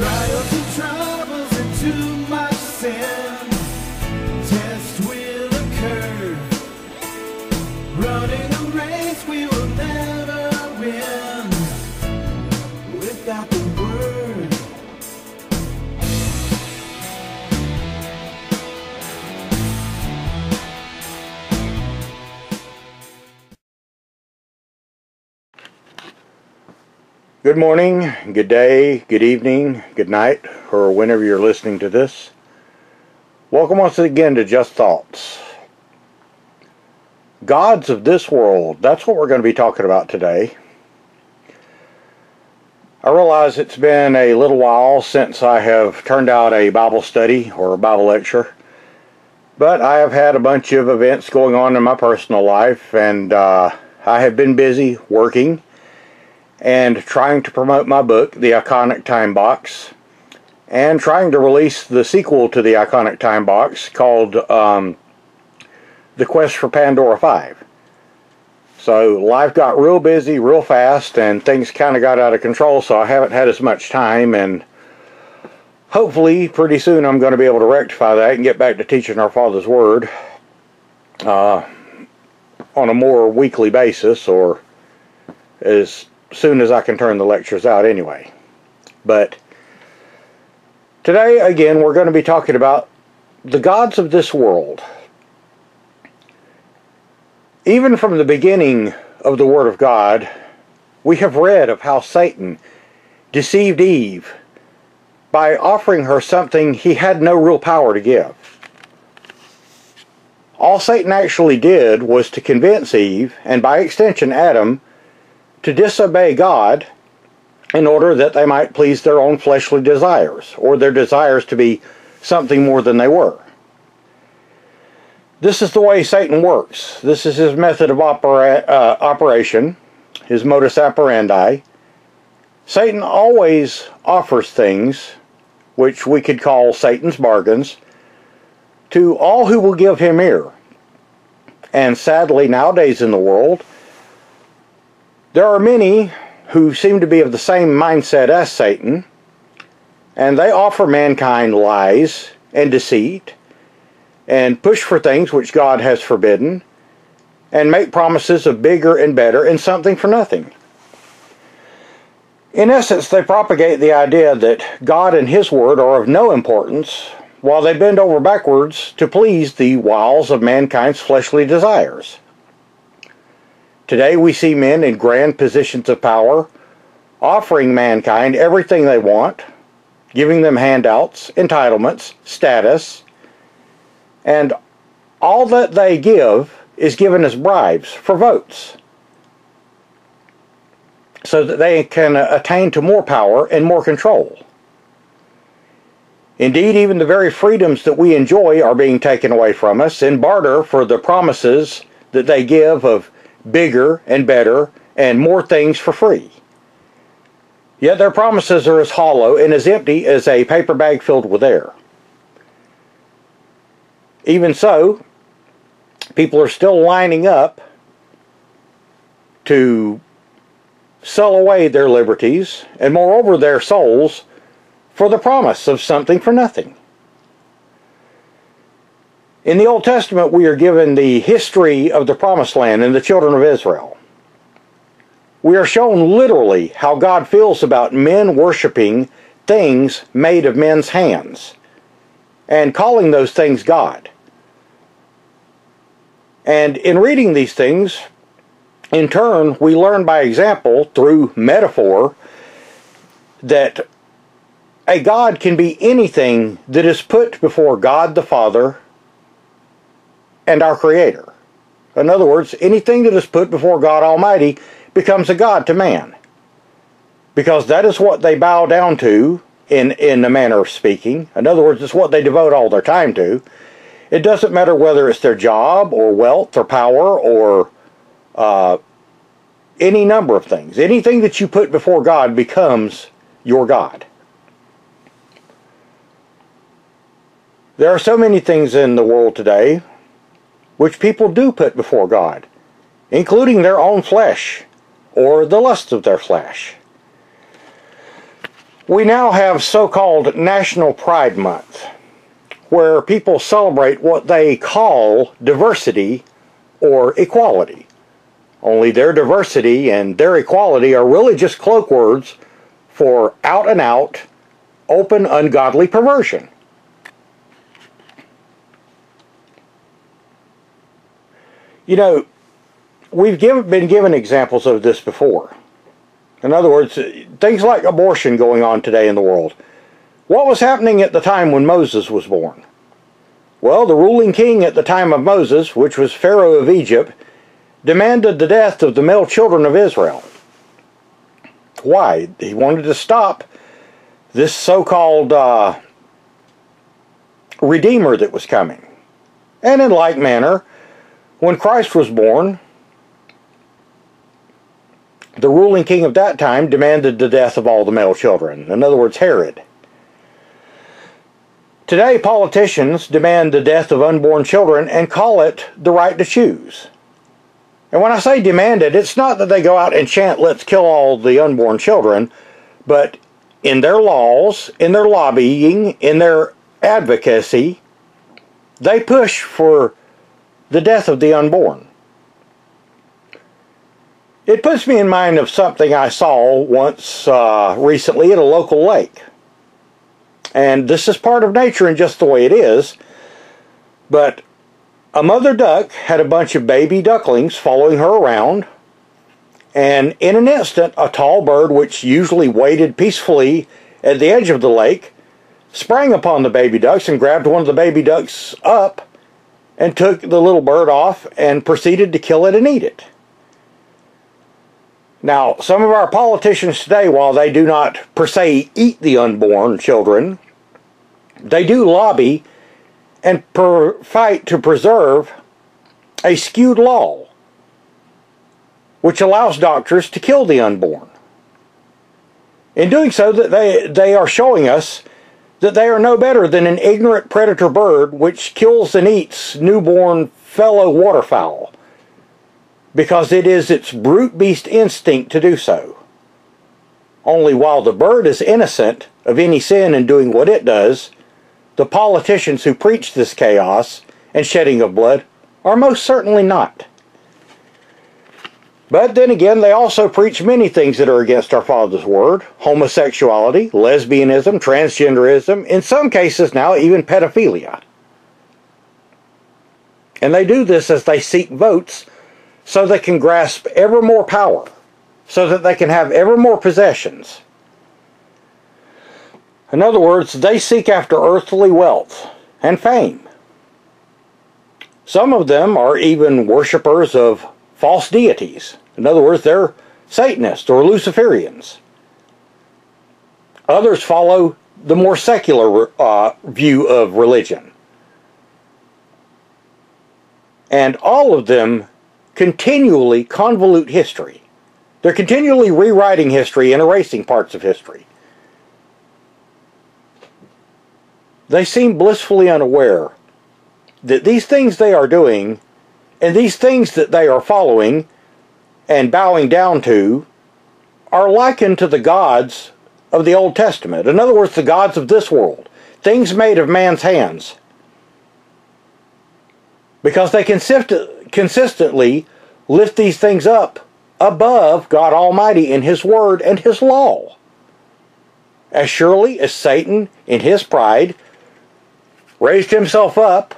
Trials and troubles and too Good morning, good day, good evening, good night, or whenever you're listening to this. Welcome once again to Just Thoughts. Gods of this world, that's what we're going to be talking about today. I realize it's been a little while since I have turned out a Bible study or a Bible lecture, but I have had a bunch of events going on in my personal life, and uh, I have been busy working and trying to promote my book, The Iconic Time Box, and trying to release the sequel to The Iconic Time Box called um, The Quest for Pandora 5. So life got real busy real fast and things kind of got out of control, so I haven't had as much time and hopefully pretty soon I'm going to be able to rectify that and get back to teaching our Father's Word uh, on a more weekly basis or as soon as I can turn the lectures out anyway. But today, again, we're going to be talking about the gods of this world. Even from the beginning of the Word of God, we have read of how Satan deceived Eve by offering her something he had no real power to give. All Satan actually did was to convince Eve, and by extension Adam, to disobey God in order that they might please their own fleshly desires, or their desires to be something more than they were. This is the way Satan works. This is his method of opera, uh, operation, his modus operandi. Satan always offers things, which we could call Satan's bargains, to all who will give him ear. And sadly, nowadays in the world, there are many who seem to be of the same mindset as Satan, and they offer mankind lies and deceit, and push for things which God has forbidden, and make promises of bigger and better and something for nothing. In essence, they propagate the idea that God and His Word are of no importance, while they bend over backwards to please the wiles of mankind's fleshly desires. Today we see men in grand positions of power offering mankind everything they want, giving them handouts, entitlements, status, and all that they give is given as bribes for votes so that they can attain to more power and more control. Indeed, even the very freedoms that we enjoy are being taken away from us in barter for the promises that they give of bigger and better and more things for free. Yet their promises are as hollow and as empty as a paper bag filled with air. Even so, people are still lining up to sell away their liberties and moreover their souls for the promise of something for nothing. In the Old Testament, we are given the history of the Promised Land and the children of Israel. We are shown literally how God feels about men worshiping things made of men's hands and calling those things God. And in reading these things, in turn, we learn by example through metaphor that a God can be anything that is put before God the Father and our Creator. In other words, anything that is put before God Almighty becomes a God to man. Because that is what they bow down to in, in the manner of speaking. In other words, it's what they devote all their time to. It doesn't matter whether it's their job or wealth or power or uh, any number of things. Anything that you put before God becomes your God. There are so many things in the world today which people do put before God, including their own flesh or the lust of their flesh. We now have so called National Pride Month, where people celebrate what they call diversity or equality. Only their diversity and their equality are really just cloak words for out and out, open, ungodly perversion. You know, we've give, been given examples of this before. In other words, things like abortion going on today in the world. What was happening at the time when Moses was born? Well, the ruling king at the time of Moses, which was Pharaoh of Egypt, demanded the death of the male children of Israel. Why? He wanted to stop this so called uh, Redeemer that was coming. And in like manner, when Christ was born, the ruling king of that time demanded the death of all the male children. In other words, Herod. Today, politicians demand the death of unborn children and call it the right to choose. And when I say demanded, it's not that they go out and chant, let's kill all the unborn children, but in their laws, in their lobbying, in their advocacy, they push for the death of the unborn. It puts me in mind of something I saw once uh, recently at a local lake. And this is part of nature and just the way it is. But a mother duck had a bunch of baby ducklings following her around. And in an instant, a tall bird, which usually waited peacefully at the edge of the lake, sprang upon the baby ducks and grabbed one of the baby ducks up and took the little bird off and proceeded to kill it and eat it. Now, some of our politicians today, while they do not per se eat the unborn children, they do lobby and fight to preserve a skewed law which allows doctors to kill the unborn. In doing so, that they, they are showing us that they are no better than an ignorant predator bird which kills and eats newborn fellow waterfowl because it is its brute beast instinct to do so. Only while the bird is innocent of any sin in doing what it does, the politicians who preach this chaos and shedding of blood are most certainly not. But then again, they also preach many things that are against our Father's Word homosexuality, lesbianism, transgenderism, in some cases now even pedophilia. And they do this as they seek votes so they can grasp ever more power, so that they can have ever more possessions. In other words, they seek after earthly wealth and fame. Some of them are even worshippers of false deities. In other words, they're Satanists or Luciferians. Others follow the more secular uh, view of religion. And all of them continually convolute history. They're continually rewriting history and erasing parts of history. They seem blissfully unaware that these things they are doing and these things that they are following and bowing down to are likened to the gods of the Old Testament. In other words, the gods of this world, things made of man's hands. Because they consist consistently lift these things up above God Almighty in His Word and His law. As surely as Satan, in his pride, raised himself up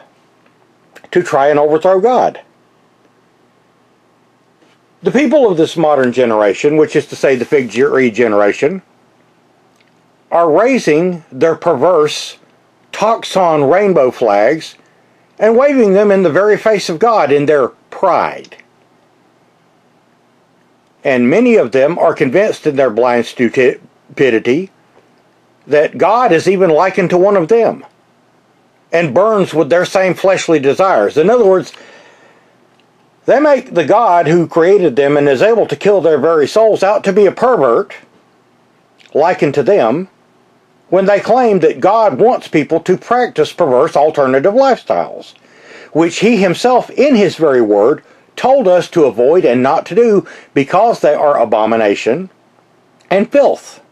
to try and overthrow God. The people of this modern generation, which is to say the fig tree generation, are raising their perverse toxon rainbow flags and waving them in the very face of God in their pride. And many of them are convinced in their blind stupidity that God is even likened to one of them and burns with their same fleshly desires. In other words, they make the God who created them and is able to kill their very souls out to be a pervert, likened to them, when they claim that God wants people to practice perverse alternative lifestyles, which He Himself, in His very word, told us to avoid and not to do because they are abomination and filth.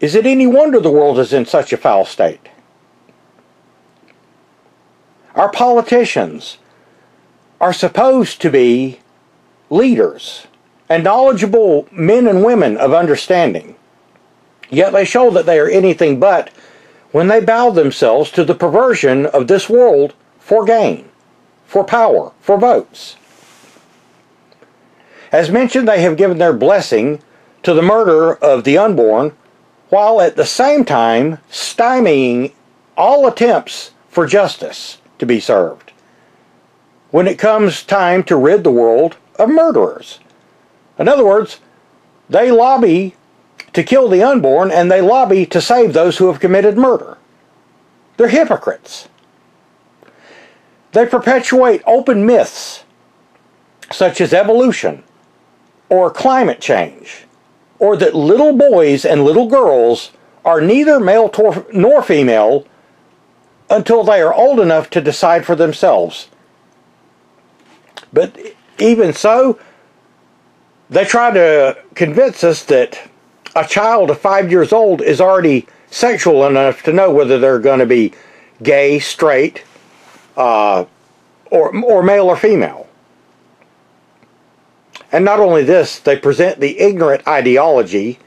Is it any wonder the world is in such a foul state? Our politicians are supposed to be leaders and knowledgeable men and women of understanding. Yet they show that they are anything but when they bow themselves to the perversion of this world for gain, for power, for votes. As mentioned, they have given their blessing to the murder of the unborn, while at the same time stymieing all attempts for justice to be served. When it comes time to rid the world of murderers. In other words, they lobby to kill the unborn and they lobby to save those who have committed murder. They're hypocrites. They perpetuate open myths such as evolution or climate change or that little boys and little girls are neither male nor female until they are old enough to decide for themselves. But even so, they try to convince us that a child of five years old is already sexual enough to know whether they're going to be gay, straight, uh, or, or male or female. And not only this, they present the ignorant ideology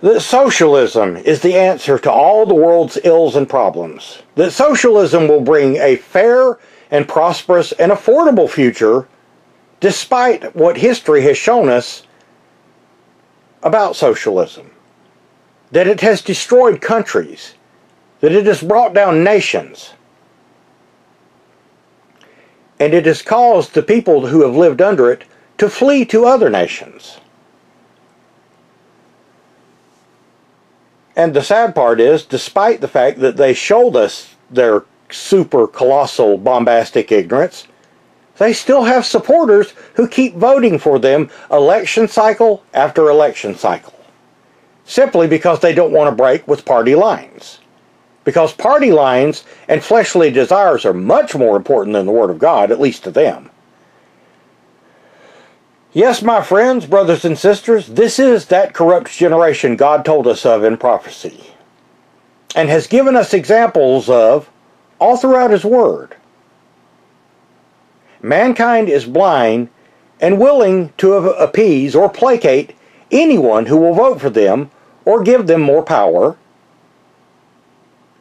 that socialism is the answer to all the world's ills and problems. That socialism will bring a fair and prosperous and affordable future despite what history has shown us about socialism. That it has destroyed countries, that it has brought down nations, and it has caused the people who have lived under it to flee to other nations. And the sad part is, despite the fact that they showed us their super colossal bombastic ignorance, they still have supporters who keep voting for them election cycle after election cycle. Simply because they don't want to break with party lines. Because party lines and fleshly desires are much more important than the Word of God, at least to them. Yes, my friends, brothers and sisters, this is that corrupt generation God told us of in prophecy and has given us examples of all throughout His Word. Mankind is blind and willing to appease or placate anyone who will vote for them or give them more power.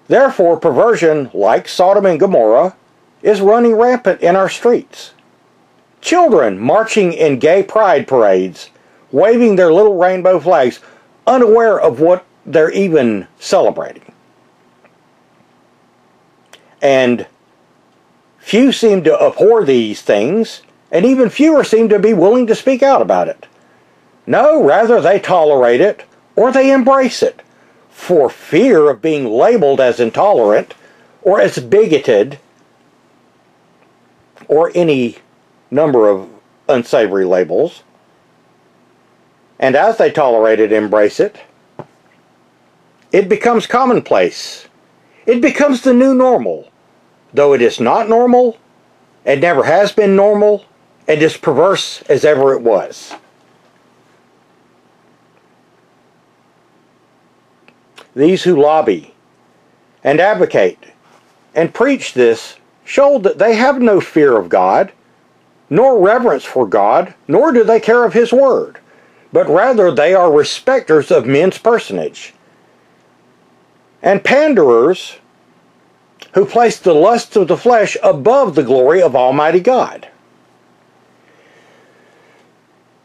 Therefore, perversion, like Sodom and Gomorrah, is running rampant in our streets. Children marching in gay pride parades, waving their little rainbow flags, unaware of what they're even celebrating. And few seem to abhor these things, and even fewer seem to be willing to speak out about it. No, rather they tolerate it or they embrace it for fear of being labeled as intolerant or as bigoted or any number of unsavory labels. And as they tolerate it, embrace it, it becomes commonplace. It becomes the new normal, though it is not normal, and never has been normal, and as perverse as ever it was. These who lobby and advocate and preach this show that they have no fear of God nor reverence for God, nor do they care of His Word, but rather they are respecters of men's personage. And panderers who place the lusts of the flesh above the glory of Almighty God.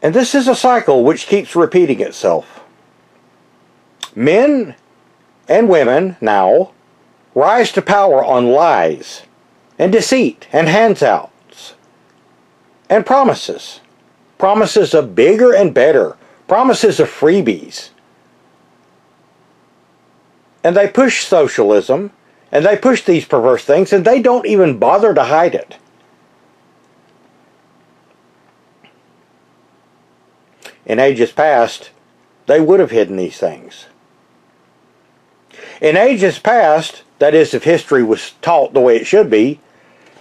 And this is a cycle which keeps repeating itself. Men and women now rise to power on lies and deceit and handouts and promises. Promises of bigger and better. Promises of freebies. And they push socialism, and they push these perverse things, and they don't even bother to hide it. In ages past, they would have hidden these things. In ages past, that is, if history was taught the way it should be,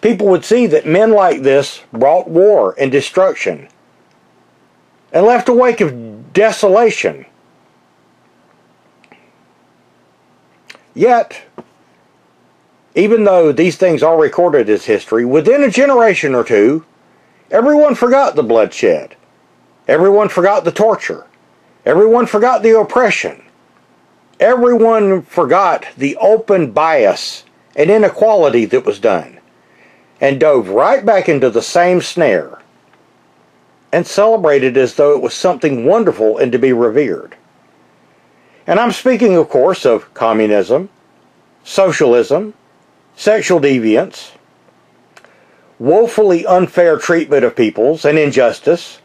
people would see that men like this brought war and destruction and left a wake of desolation. Yet, even though these things are recorded as history, within a generation or two, everyone forgot the bloodshed. Everyone forgot the torture. Everyone forgot the oppression. Everyone forgot the open bias and inequality that was done and dove right back into the same snare and celebrated as though it was something wonderful and to be revered. And I'm speaking, of course, of communism, socialism, sexual deviance, woefully unfair treatment of peoples and injustice,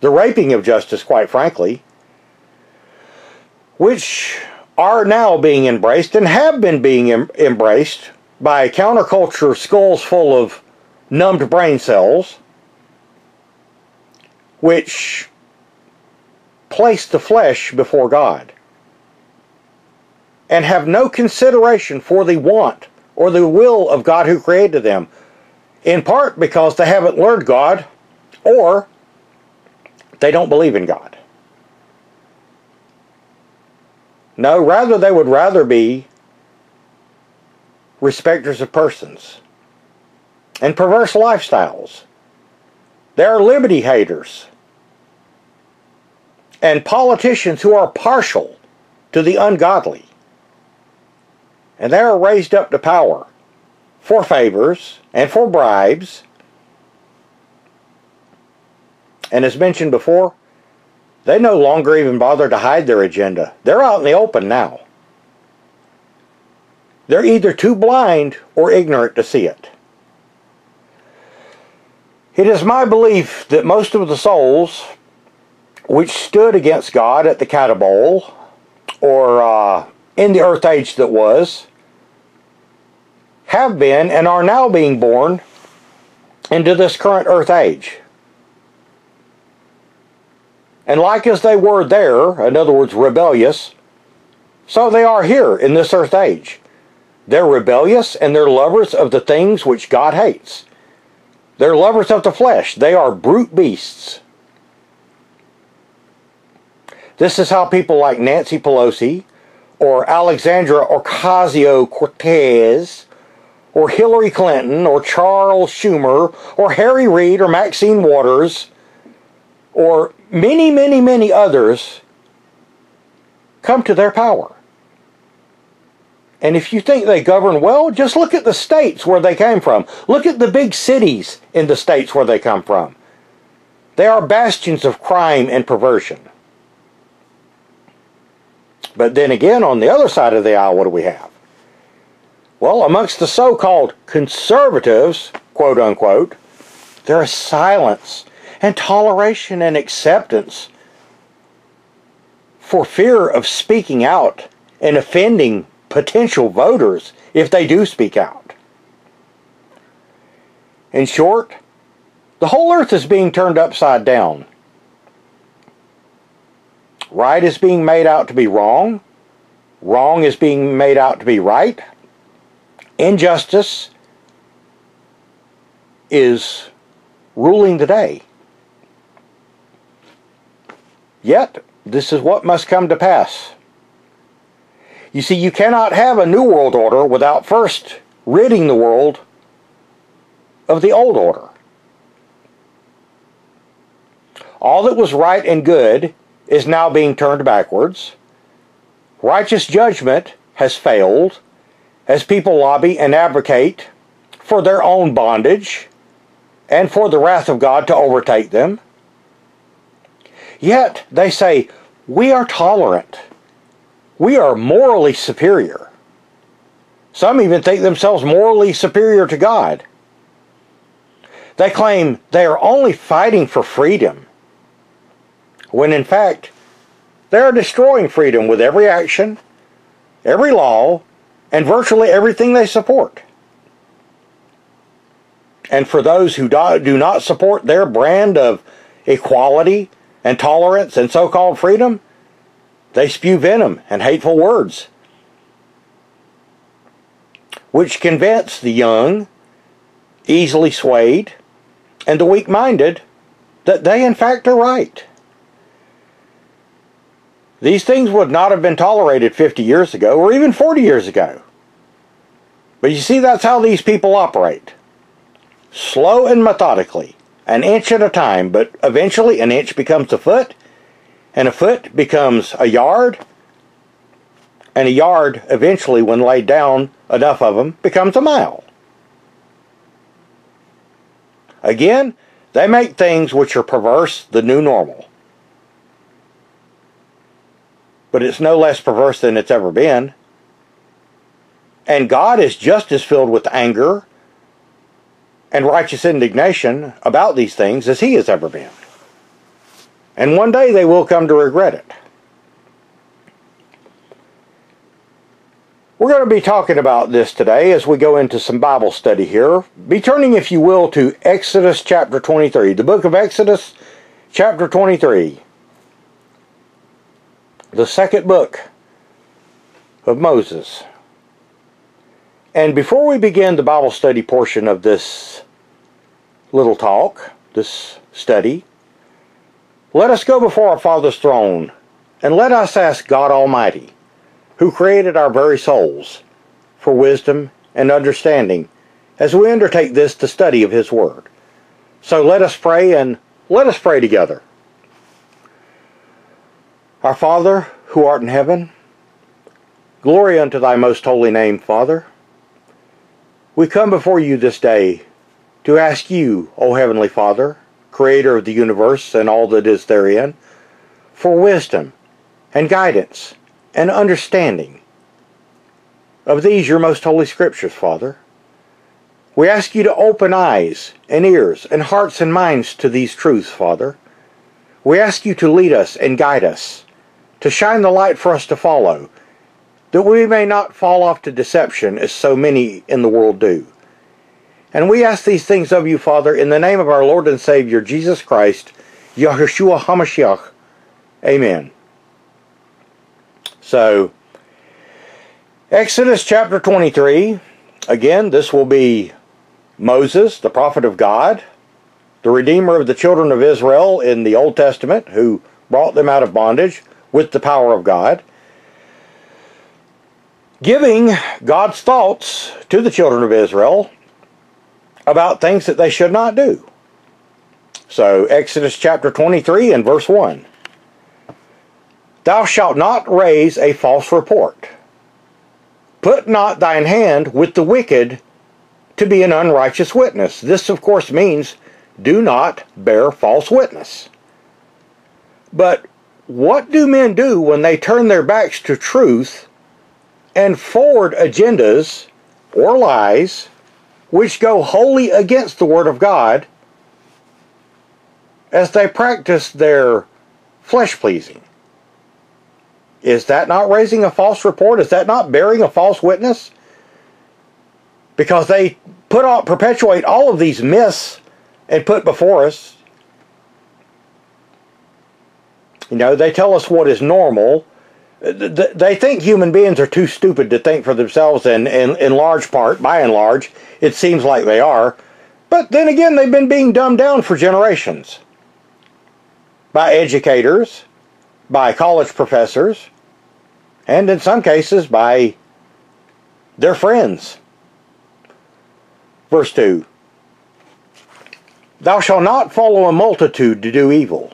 the raping of justice, quite frankly, which are now being embraced and have been being em- embraced by counterculture skulls full of numbed brain cells, which place the flesh before God and have no consideration for the want or the will of God who created them, in part because they haven't learned God or they don't believe in God. No, rather, they would rather be respecters of persons and perverse lifestyles. They are liberty haters and politicians who are partial to the ungodly. And they are raised up to power for favors and for bribes. And as mentioned before, they no longer even bother to hide their agenda. They're out in the open now. They're either too blind or ignorant to see it. It is my belief that most of the souls which stood against God at the katabole, or uh, in the earth age that was, have been and are now being born into this current earth age. And like as they were there, in other words, rebellious, so they are here in this earth age. They're rebellious and they're lovers of the things which God hates. They're lovers of the flesh. They are brute beasts. This is how people like Nancy Pelosi or Alexandra Ocasio Cortez or Hillary Clinton or Charles Schumer or Harry Reid or Maxine Waters or many, many, many others come to their power. And if you think they govern well, just look at the states where they came from. Look at the big cities in the states where they come from. They are bastions of crime and perversion. But then again, on the other side of the aisle, what do we have? Well, amongst the so called conservatives, quote unquote, there is silence and toleration and acceptance for fear of speaking out and offending potential voters if they do speak out. In short, the whole earth is being turned upside down. Right is being made out to be wrong. Wrong is being made out to be right. Injustice is ruling the day. Yet, this is what must come to pass. You see, you cannot have a new world order without first ridding the world of the old order. All that was right and good is now being turned backwards. Righteous judgment has failed as people lobby and advocate for their own bondage and for the wrath of God to overtake them. Yet they say, we are tolerant. We are morally superior. Some even think themselves morally superior to God. They claim they are only fighting for freedom, when in fact, they are destroying freedom with every action, every law, and virtually everything they support. And for those who do not support their brand of equality and tolerance and so called freedom, they spew venom and hateful words, which convince the young, easily swayed, and the weak minded that they in fact are right. These things would not have been tolerated 50 years ago or even 40 years ago. But you see, that's how these people operate. Slow and methodically, an inch at a time, but eventually an inch becomes a foot, and a foot becomes a yard, and a yard eventually, when laid down, enough of them, becomes a mile. Again, they make things which are perverse the new normal. But it's no less perverse than it's ever been. And God is just as filled with anger and righteous indignation about these things as he has ever been. And one day they will come to regret it. We're going to be talking about this today as we go into some Bible study here. Be turning, if you will, to Exodus chapter 23, the book of Exodus chapter 23, the second book of Moses. And before we begin the Bible study portion of this little talk, this study, let us go before our Father's throne and let us ask God Almighty who created our very souls, for wisdom and understanding as we undertake this the study of His Word. So let us pray and let us pray together. Our Father, who art in heaven, glory unto thy most holy name, Father. We come before you this day to ask you, O Heavenly Father, Creator of the universe and all that is therein, for wisdom and guidance and understanding of these your most holy scriptures, Father. We ask you to open eyes and ears and hearts and minds to these truths, Father. We ask you to lead us and guide us, to shine the light for us to follow, that we may not fall off to deception as so many in the world do. And we ask these things of you, Father, in the name of our Lord and Savior, Jesus Christ, Yahushua HaMashiach. Amen. So, Exodus chapter 23, again, this will be Moses, the prophet of God, the redeemer of the children of Israel in the Old Testament, who brought them out of bondage with the power of God, giving God's thoughts to the children of Israel about things that they should not do. So, Exodus chapter 23 and verse 1. Thou shalt not raise a false report. Put not thine hand with the wicked to be an unrighteous witness. This, of course, means do not bear false witness. But what do men do when they turn their backs to truth and forward agendas or lies which go wholly against the Word of God as they practice their flesh pleasing? Is that not raising a false report? Is that not bearing a false witness? Because they put out, perpetuate all of these myths and put before us. You know, they tell us what is normal. Uh, they think human beings are too stupid to think for themselves, and in large part, by and large, it seems like they are. But then again, they've been being dumbed down for generations by educators, by college professors, and in some cases by their friends. Verse 2 Thou shalt not follow a multitude to do evil,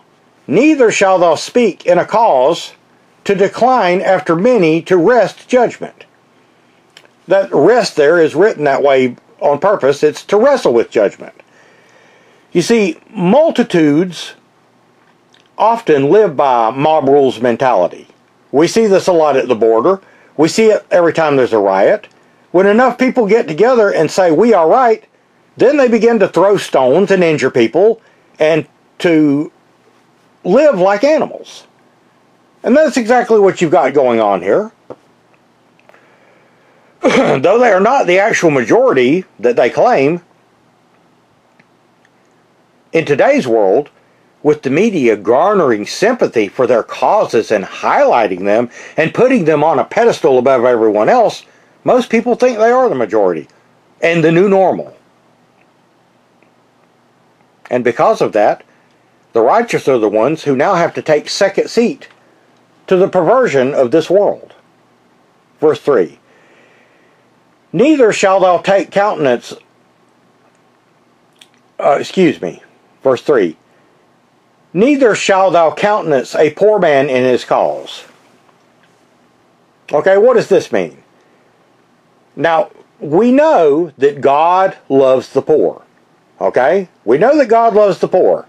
neither shalt thou speak in a cause to decline after many to wrest judgment. That wrest there is written that way on purpose, it's to wrestle with judgment. You see, multitudes often live by mob rules mentality. We see this a lot at the border. We see it every time there's a riot. When enough people get together and say, we are right, then they begin to throw stones and injure people and to live like animals. And that's exactly what you've got going on here. Though they are not the actual majority that they claim, in today's world, with the media garnering sympathy for their causes and highlighting them and putting them on a pedestal above everyone else, most people think they are the majority and the new normal. And because of that, the righteous are the ones who now have to take second seat to the perversion of this world. Verse 3 Neither shall thou take countenance, uh, excuse me, verse 3 Neither shall thou countenance a poor man in his cause. Okay, what does this mean? Now, we know that God loves the poor. Okay? We know that God loves the poor.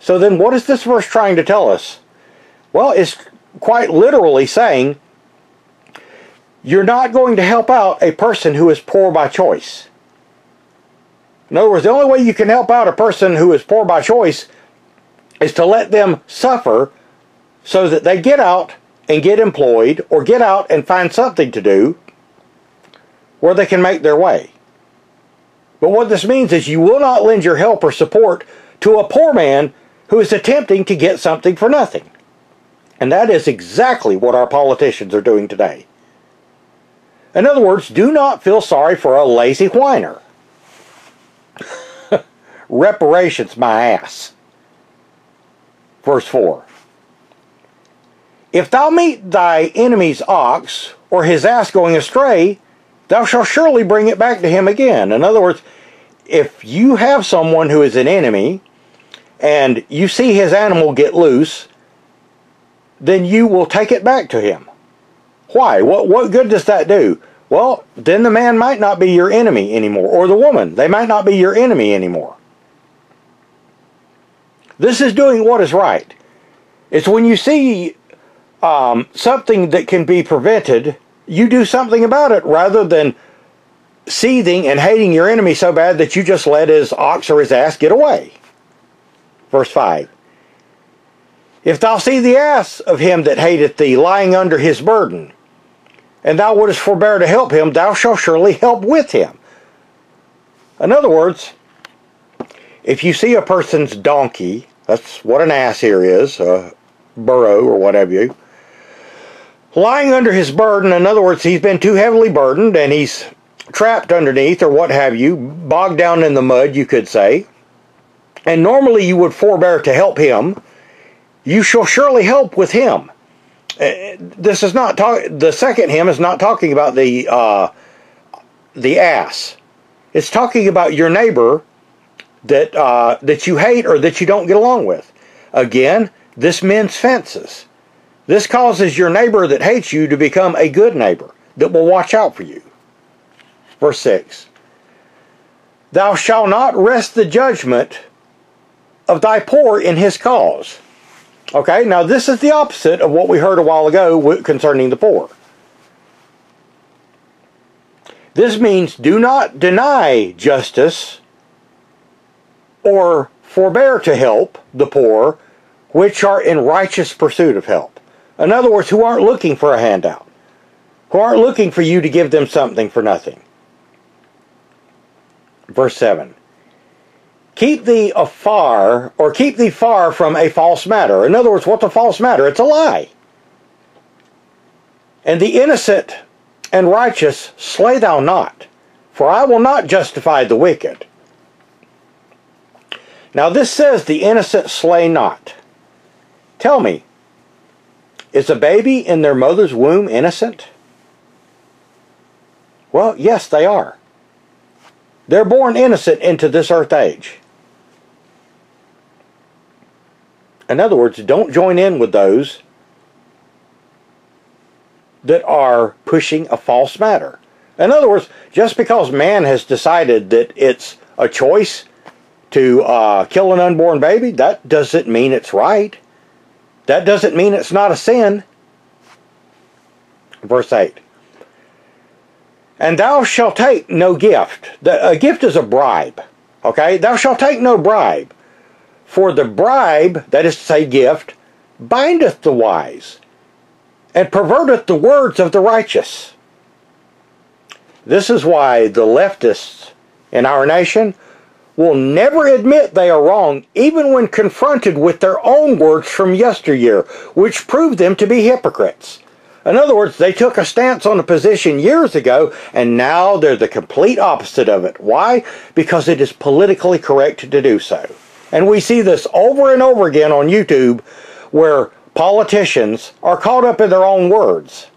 So then what is this verse trying to tell us? Well, it's quite literally saying you're not going to help out a person who is poor by choice. In other words, the only way you can help out a person who is poor by choice is to let them suffer so that they get out and get employed or get out and find something to do where they can make their way. But what this means is you will not lend your help or support to a poor man who is attempting to get something for nothing. And that is exactly what our politicians are doing today. In other words, do not feel sorry for a lazy whiner. Reparations, my ass. Verse 4 If thou meet thy enemy's ox, or his ass going astray, thou shalt surely bring it back to him again. In other words, if you have someone who is an enemy, and you see his animal get loose, then you will take it back to him. Why? What, what good does that do? Well, then the man might not be your enemy anymore, or the woman. They might not be your enemy anymore. This is doing what is right. It's when you see um, something that can be prevented, you do something about it rather than seething and hating your enemy so bad that you just let his ox or his ass get away. Verse 5 If thou see the ass of him that hateth thee lying under his burden, and thou wouldest forbear to help him, thou shalt surely help with him. In other words, if you see a person's donkey, that's what an ass here is, a burro or whatever you, lying under his burden, in other words, he's been too heavily burdened and he's trapped underneath or what have you, bogged down in the mud, you could say, and normally you would forbear to help him, you shall surely help with him. Uh, this is not talk. The second hymn is not talking about the uh, the ass. It's talking about your neighbor that uh, that you hate or that you don't get along with. Again, this mends fences. This causes your neighbor that hates you to become a good neighbor that will watch out for you. Verse 6 Thou shalt not wrest the judgment of thy poor in his cause. Okay, now this is the opposite of what we heard a while ago concerning the poor. This means do not deny justice or forbear to help the poor which are in righteous pursuit of help. In other words, who aren't looking for a handout, who aren't looking for you to give them something for nothing. Verse 7 Keep thee afar, or keep thee far from a false matter. In other words, what's a false matter? It's a lie. And the innocent and righteous slay thou not, for I will not justify the wicked. Now this says the innocent slay not. Tell me, is a baby in their mother's womb innocent? Well, yes, they are. They're born innocent into this earth age. In other words, don't join in with those that are pushing a false matter. In other words, just because man has decided that it's a choice to uh, kill an unborn baby, that doesn't mean it's right. That doesn't mean it's not a sin. Verse 8. And thou shalt take no gift. The, a gift is a bribe. Okay? Thou shalt take no bribe. For the bribe, that is to say, gift, bindeth the wise, and perverteth the words of the righteous. This is why the leftists in our nation will never admit they are wrong, even when confronted with their own words from yesteryear, which prove them to be hypocrites. In other words, they took a stance on a position years ago, and now they're the complete opposite of it. Why? Because it is politically correct to do so. And we see this over and over again on YouTube where politicians are caught up in their own words.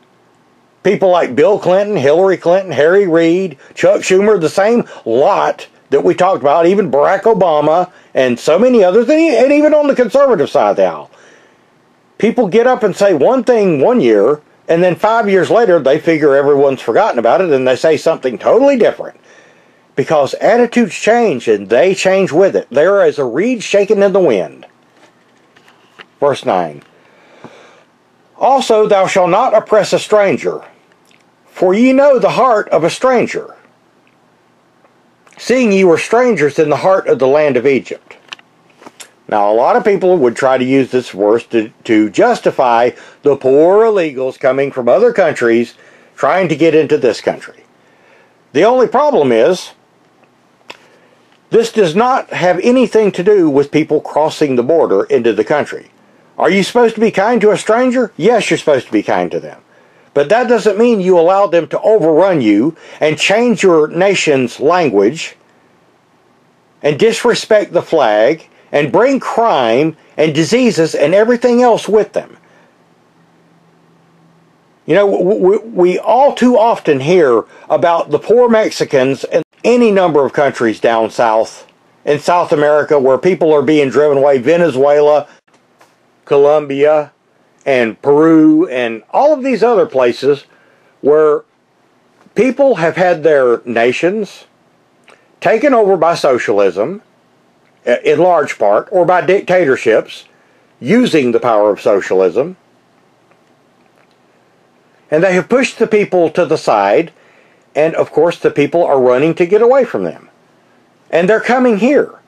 People like Bill Clinton, Hillary Clinton, Harry Reid, Chuck Schumer, the same lot that we talked about, even Barack Obama, and so many others, and even on the conservative side of the aisle. People get up and say one thing one year, and then five years later, they figure everyone's forgotten about it, and they say something totally different. Because attitudes change, and they change with it. They're as a reed shaken in the wind. Verse 9. Also, thou shalt not oppress a stranger, for ye know the heart of a stranger, seeing ye were strangers in the heart of the land of Egypt. Now, a lot of people would try to use this verse to, to justify the poor illegals coming from other countries trying to get into this country. The only problem is, this does not have anything to do with people crossing the border into the country. Are you supposed to be kind to a stranger? Yes, you're supposed to be kind to them. But that doesn't mean you allow them to overrun you and change your nation's language and disrespect the flag and bring crime and diseases and everything else with them. You know, we, we, all too often hear about the poor Mexicans in any number of countries down south in South America where people are being driven away, Venezuela, Colombia, and Peru, and all of these other places where people have had their nations taken over by socialism in large part, or by dictatorships using the power of socialism. And they have pushed the people to the side, and of course, the people are running to get away from them. And they're coming here.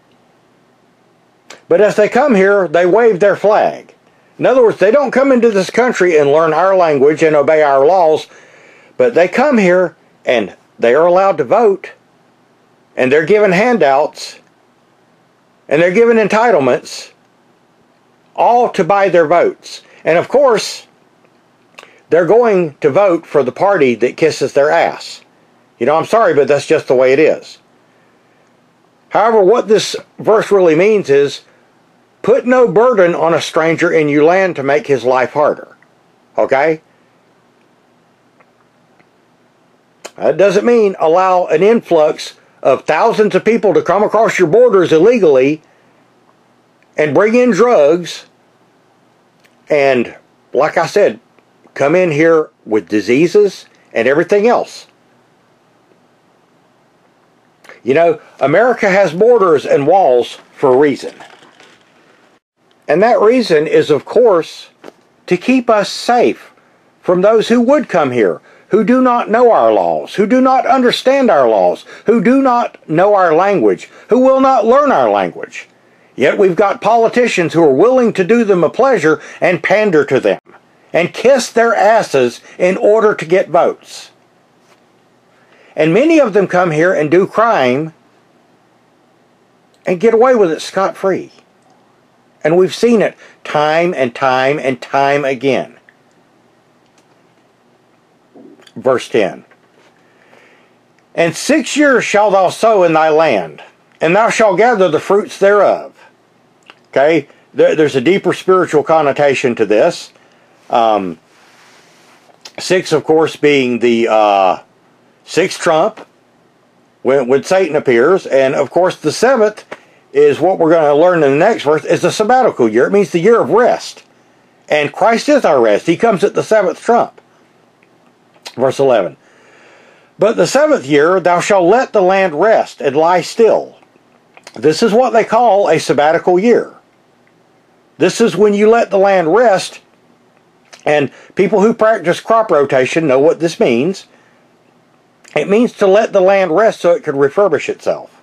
But as they come here, they wave their flag. In other words, they don't come into this country and learn our language and obey our laws, but they come here and they are allowed to vote, and they're given handouts, and they're given entitlements, all to buy their votes. And of course, they're going to vote for the party that kisses their ass. You know, I'm sorry, but that's just the way it is. However, what this verse really means is put no burden on a stranger in your land to make his life harder. Okay? That doesn't mean allow an influx of thousands of people to come across your borders illegally and bring in drugs and, like I said, come in here with diseases and everything else. You know, America has borders and walls for a reason. And that reason is, of course, to keep us safe from those who would come here, who do not know our laws, who do not understand our laws, who do not know our language, who will not learn our language. Yet we've got politicians who are willing to do them a pleasure and pander to them and kiss their asses in order to get votes. And many of them come here and do crime and get away with it scot free. And we've seen it time and time and time again verse 10. And six years shalt thou sow in thy land, and thou shalt gather the fruits thereof. Okay, there's a deeper spiritual connotation to this. Um, six, of course, being the uh, sixth trump when, when Satan appears, and of course, the seventh is what we're going to learn in the next verse is the sabbatical year. It means the year of rest. And Christ is our rest. He comes at the seventh trump. Verse 11. But the seventh year thou shalt let the land rest and lie still. This is what they call a sabbatical year. This is when you let the land rest, and people who practice crop rotation know what this means. It means to let the land rest so it could refurbish itself.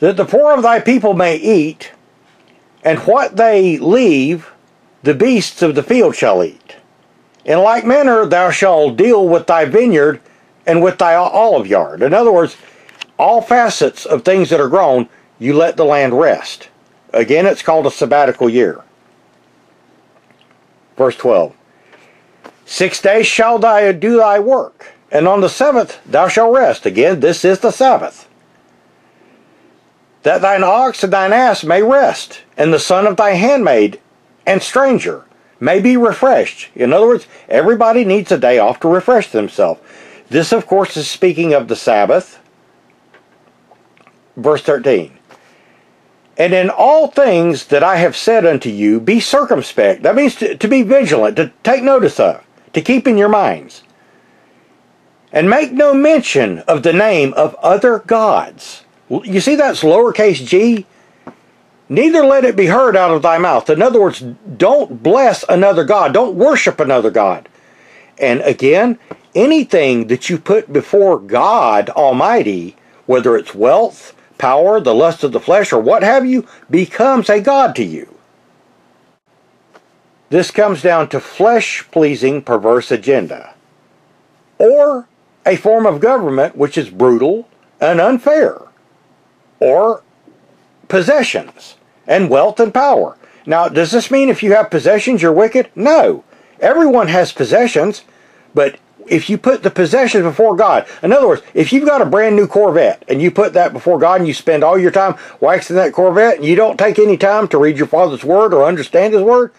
That the poor of thy people may eat, and what they leave, the beasts of the field shall eat. In like manner, thou shalt deal with thy vineyard and with thy olive yard. In other words, all facets of things that are grown, you let the land rest. Again, it's called a sabbatical year. Verse 12 Six days shall thou do thy work, and on the seventh thou shalt rest. Again, this is the Sabbath. That thine ox and thine ass may rest, and the son of thy handmaid and stranger may be refreshed. In other words, everybody needs a day off to refresh themselves. This, of course, is speaking of the Sabbath. Verse 13. And in all things that I have said unto you, be circumspect. That means to, to be vigilant, to take notice of, to keep in your minds. And make no mention of the name of other gods. You see that's lowercase g? Neither let it be heard out of thy mouth. In other words, don't bless another God. Don't worship another God. And again, anything that you put before God Almighty, whether it's wealth, power, the lust of the flesh, or what have you, becomes a God to you. This comes down to flesh pleasing, perverse agenda. Or a form of government which is brutal and unfair. Or possessions and wealth and power. Now, does this mean if you have possessions you're wicked? No. Everyone has possessions, but if you put the possessions before God, in other words, if you've got a brand new Corvette and you put that before God and you spend all your time waxing that Corvette and you don't take any time to read your Father's Word or understand His Word,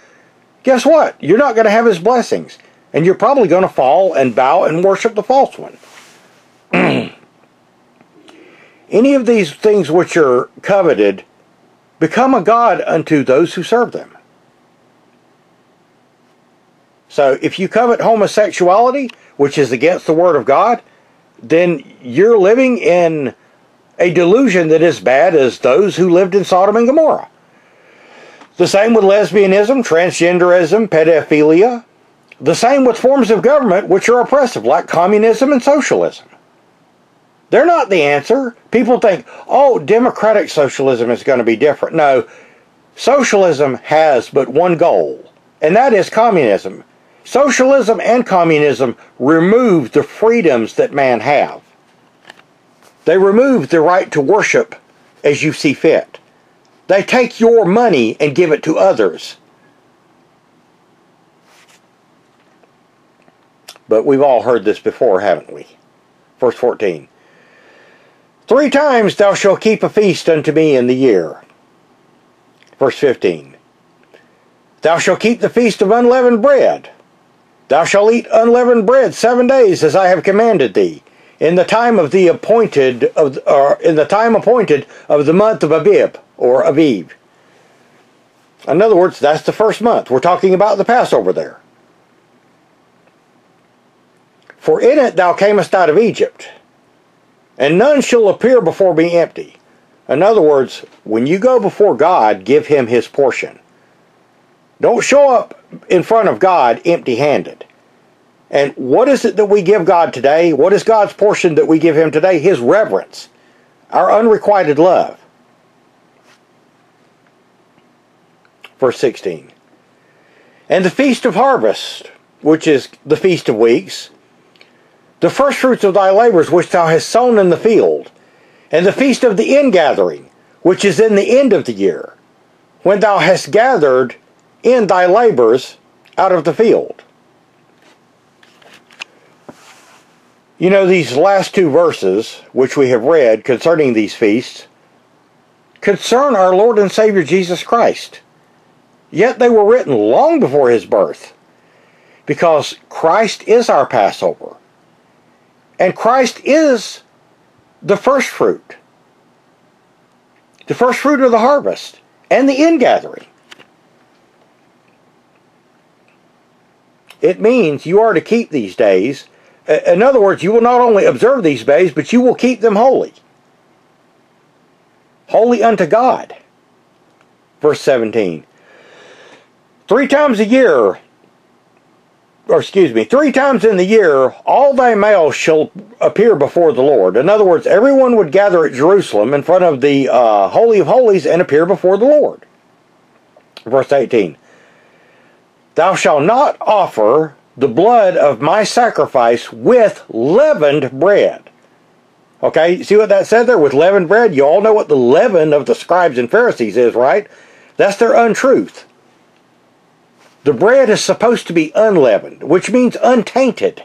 guess what? You're not going to have His blessings. And you're probably going to fall and bow and worship the false one. Any of these things which are coveted become a god unto those who serve them. So if you covet homosexuality, which is against the word of God, then you're living in a delusion that is bad as those who lived in Sodom and Gomorrah. The same with lesbianism, transgenderism, pedophilia. The same with forms of government which are oppressive, like communism and socialism. They're not the answer. People think, oh, democratic socialism is going to be different. No, socialism has but one goal, and that is communism. Socialism and communism remove the freedoms that man have. They remove the right to worship as you see fit. They take your money and give it to others. But we've all heard this before, haven't we? Verse 14. Three times thou shalt keep a feast unto me in the year. Verse 15. Thou shalt keep the feast of unleavened bread. Thou shalt eat unleavened bread seven days as I have commanded thee, in the time of the appointed of or in the time appointed of the month of Abib or Aviv. In other words, that's the first month. We're talking about the Passover there. For in it thou camest out of Egypt and none shall appear before me empty. In other words, when you go before God, give him his portion. Don't show up in front of God empty handed. And what is it that we give God today? What is God's portion that we give him today? His reverence, our unrequited love. Verse 16. And the feast of harvest, which is the feast of weeks, the first fruits of thy labors which thou hast sown in the field, and the feast of the ingathering, which is in the end of the year, when thou hast gathered in thy labors out of the field. You know, these last two verses, which we have read concerning these feasts, concern our Lord and Savior Jesus Christ. Yet they were written long before his birth, because Christ is our Passover. And Christ is the first fruit, the first fruit of the harvest, and the ingathering. It means you are to keep these days. In other words, you will not only observe these days, but you will keep them holy. Holy unto God. Verse 17. Three times a year or excuse me, three times in the year, all thy males shall appear before the Lord. In other words, everyone would gather at Jerusalem in front of the uh, Holy of Holies and appear before the Lord. Verse 18 Thou shalt not offer the blood of my sacrifice with leavened bread. Okay, see what that said there? With leavened bread? You all know what the leaven of the scribes and Pharisees is, right? That's their untruth. The bread is supposed to be unleavened, which means untainted.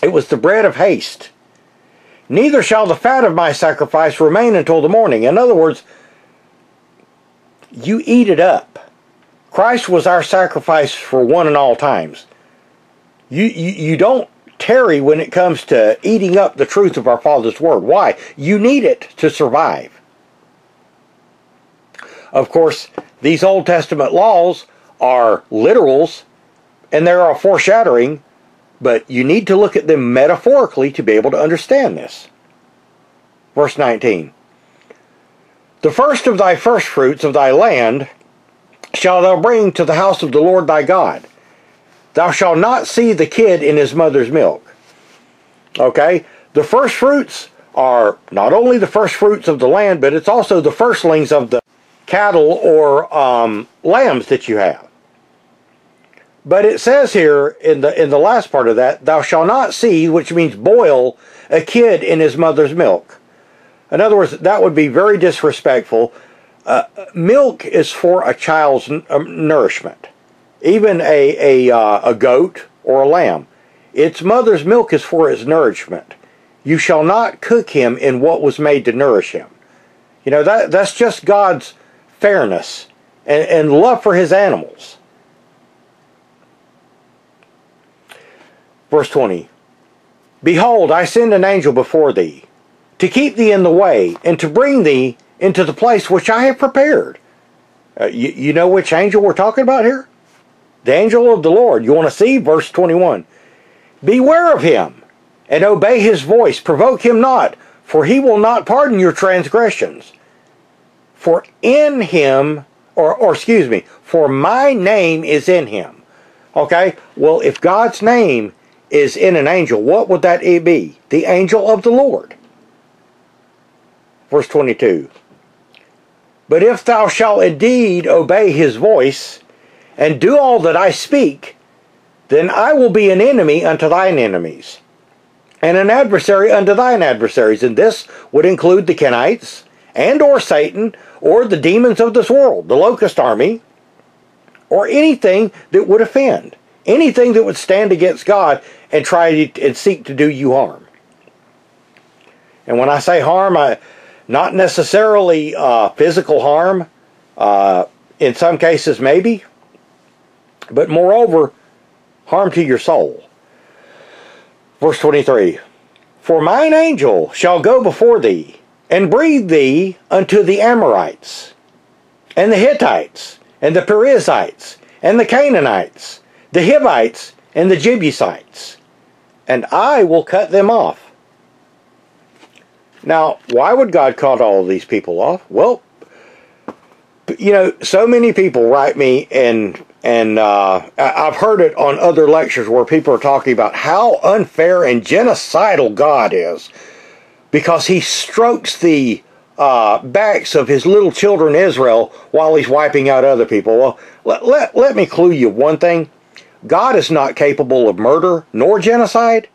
It was the bread of haste. Neither shall the fat of my sacrifice remain until the morning. In other words, you eat it up. Christ was our sacrifice for one and all times. You, you, you don't tarry when it comes to eating up the truth of our Father's Word. Why? You need it to survive. Of course, these Old Testament laws are literals and they're a foreshadowing, but you need to look at them metaphorically to be able to understand this. Verse 19 The first of thy firstfruits of thy land shalt thou bring to the house of the Lord thy God. Thou shalt not see the kid in his mother's milk. Okay? The first fruits are not only the first fruits of the land, but it's also the firstlings of the cattle or um, lambs that you have. But it says here in the in the last part of that, thou shalt not see, which means boil a kid in his mother's milk. In other words, that would be very disrespectful. Uh, milk is for a child's um, nourishment. Even a a uh, a goat or a lamb, its mother's milk is for its nourishment. You shall not cook him in what was made to nourish him. You know that that's just God's fairness and, and love for his animals. Verse 20 Behold, I send an angel before thee, to keep thee in the way, and to bring thee into the place which I have prepared. Uh, you, you know which angel we're talking about here? The angel of the Lord. You want to see? Verse 21. Beware of him, and obey his voice. Provoke him not, for he will not pardon your transgressions. For in him, or, or excuse me, for my name is in him. Okay? Well, if God's name is in an angel, what would that be? The angel of the Lord. Verse 22. But if thou shalt indeed obey his voice, and do all that I speak, then I will be an enemy unto thine enemies, and an adversary unto thine adversaries. And this would include the Kenites, and or Satan, or the demons of this world, the locust army, or anything that would offend, anything that would stand against God and try to, and seek to do you harm. And when I say harm, I not necessarily uh, physical harm. Uh, in some cases, maybe, but moreover, harm to your soul. Verse 23 For mine angel shall go before thee, and breathe thee unto the Amorites, and the Hittites, and the Perizzites, and the Canaanites, the Hivites, and the Jebusites, and I will cut them off. Now, why would God cut all of these people off? Well, you know, so many people write me and and uh, I've heard it on other lectures where people are talking about how unfair and genocidal God is because he strokes the uh, backs of his little children Israel while he's wiping out other people. Well, let, let, let me clue you one thing. God is not capable of murder nor genocide.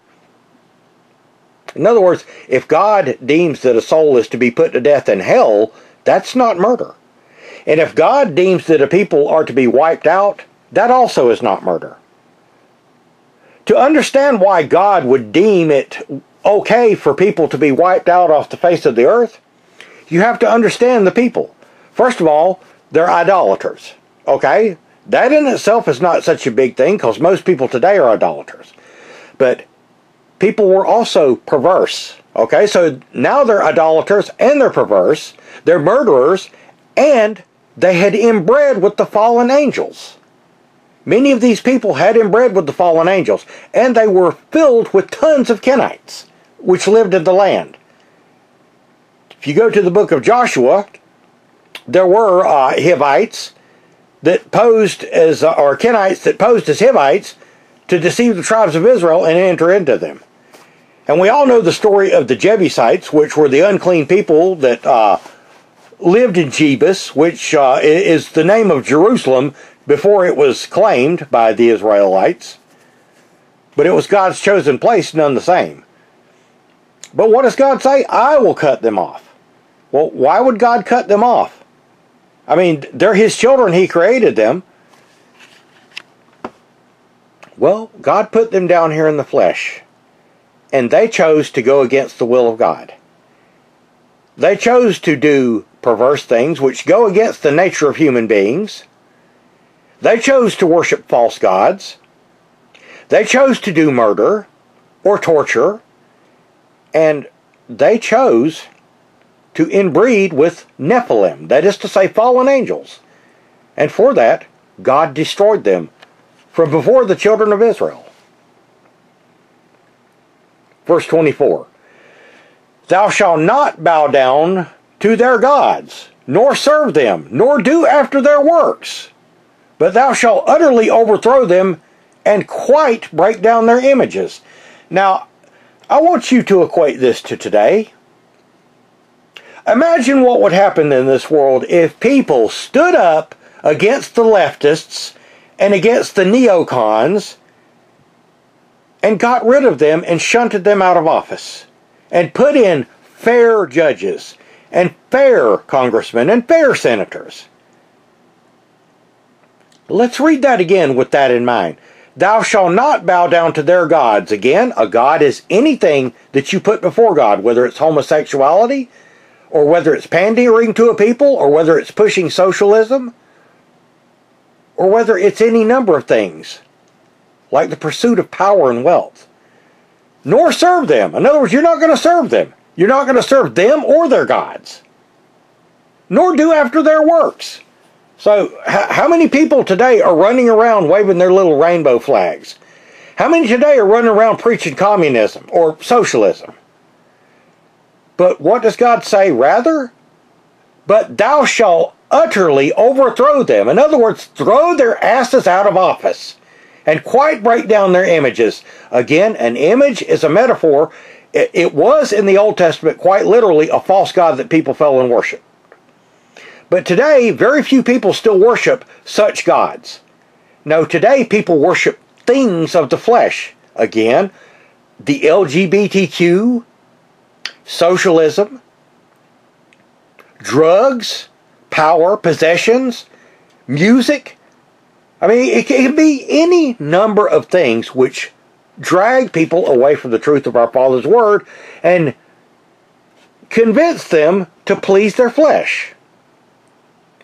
In other words, if God deems that a soul is to be put to death in hell, that's not murder. And if God deems that a people are to be wiped out, that also is not murder. To understand why God would deem it okay for people to be wiped out off the face of the earth, you have to understand the people. First of all, they're idolaters. Okay? That in itself is not such a big thing because most people today are idolaters. But people were also perverse. Okay? So now they're idolaters and they're perverse. They're murderers and they had inbred with the fallen angels. Many of these people had inbred with the fallen angels, and they were filled with tons of Kenites, which lived in the land. If you go to the book of Joshua, there were uh, Hivites that posed as, uh, or Kenites that posed as Hivites to deceive the tribes of Israel and enter into them. And we all know the story of the Jebusites, which were the unclean people that uh, lived in Jebus, which uh, is the name of Jerusalem before it was claimed by the Israelites. But it was God's chosen place none the same. But what does God say? I will cut them off. Well, why would God cut them off? I mean, they're His children. He created them. Well, God put them down here in the flesh. And they chose to go against the will of God. They chose to do perverse things which go against the nature of human beings. They chose to worship false gods. They chose to do murder or torture. And they chose to inbreed with Nephilim, that is to say, fallen angels. And for that, God destroyed them from before the children of Israel. Verse 24 Thou shalt not bow down to their gods, nor serve them, nor do after their works, but thou shalt utterly overthrow them and quite break down their images. Now, I want you to equate this to today. Imagine what would happen in this world if people stood up against the leftists and against the neocons and got rid of them and shunted them out of office and put in fair judges and fair congressmen and fair senators. Let's read that again with that in mind. Thou shalt not bow down to their gods. Again, a god is anything that you put before God, whether it's homosexuality, or whether it's pandering to a people, or whether it's pushing socialism, or whether it's any number of things, like the pursuit of power and wealth. Nor serve them. In other words, you're not going to serve them. You're not going to serve them or their gods. Nor do after their works. So, how many people today are running around waving their little rainbow flags? How many today are running around preaching communism or socialism? But what does God say rather? But thou shalt utterly overthrow them. In other words, throw their asses out of office and quite break down their images. Again, an image is a metaphor. It was in the Old Testament quite literally a false god that people fell in worship. But today, very few people still worship such gods. No, today people worship things of the flesh. Again, the LGBTQ, socialism, drugs, power, possessions, music. I mean, it can be any number of things which drag people away from the truth of our Father's Word and convince them to please their flesh.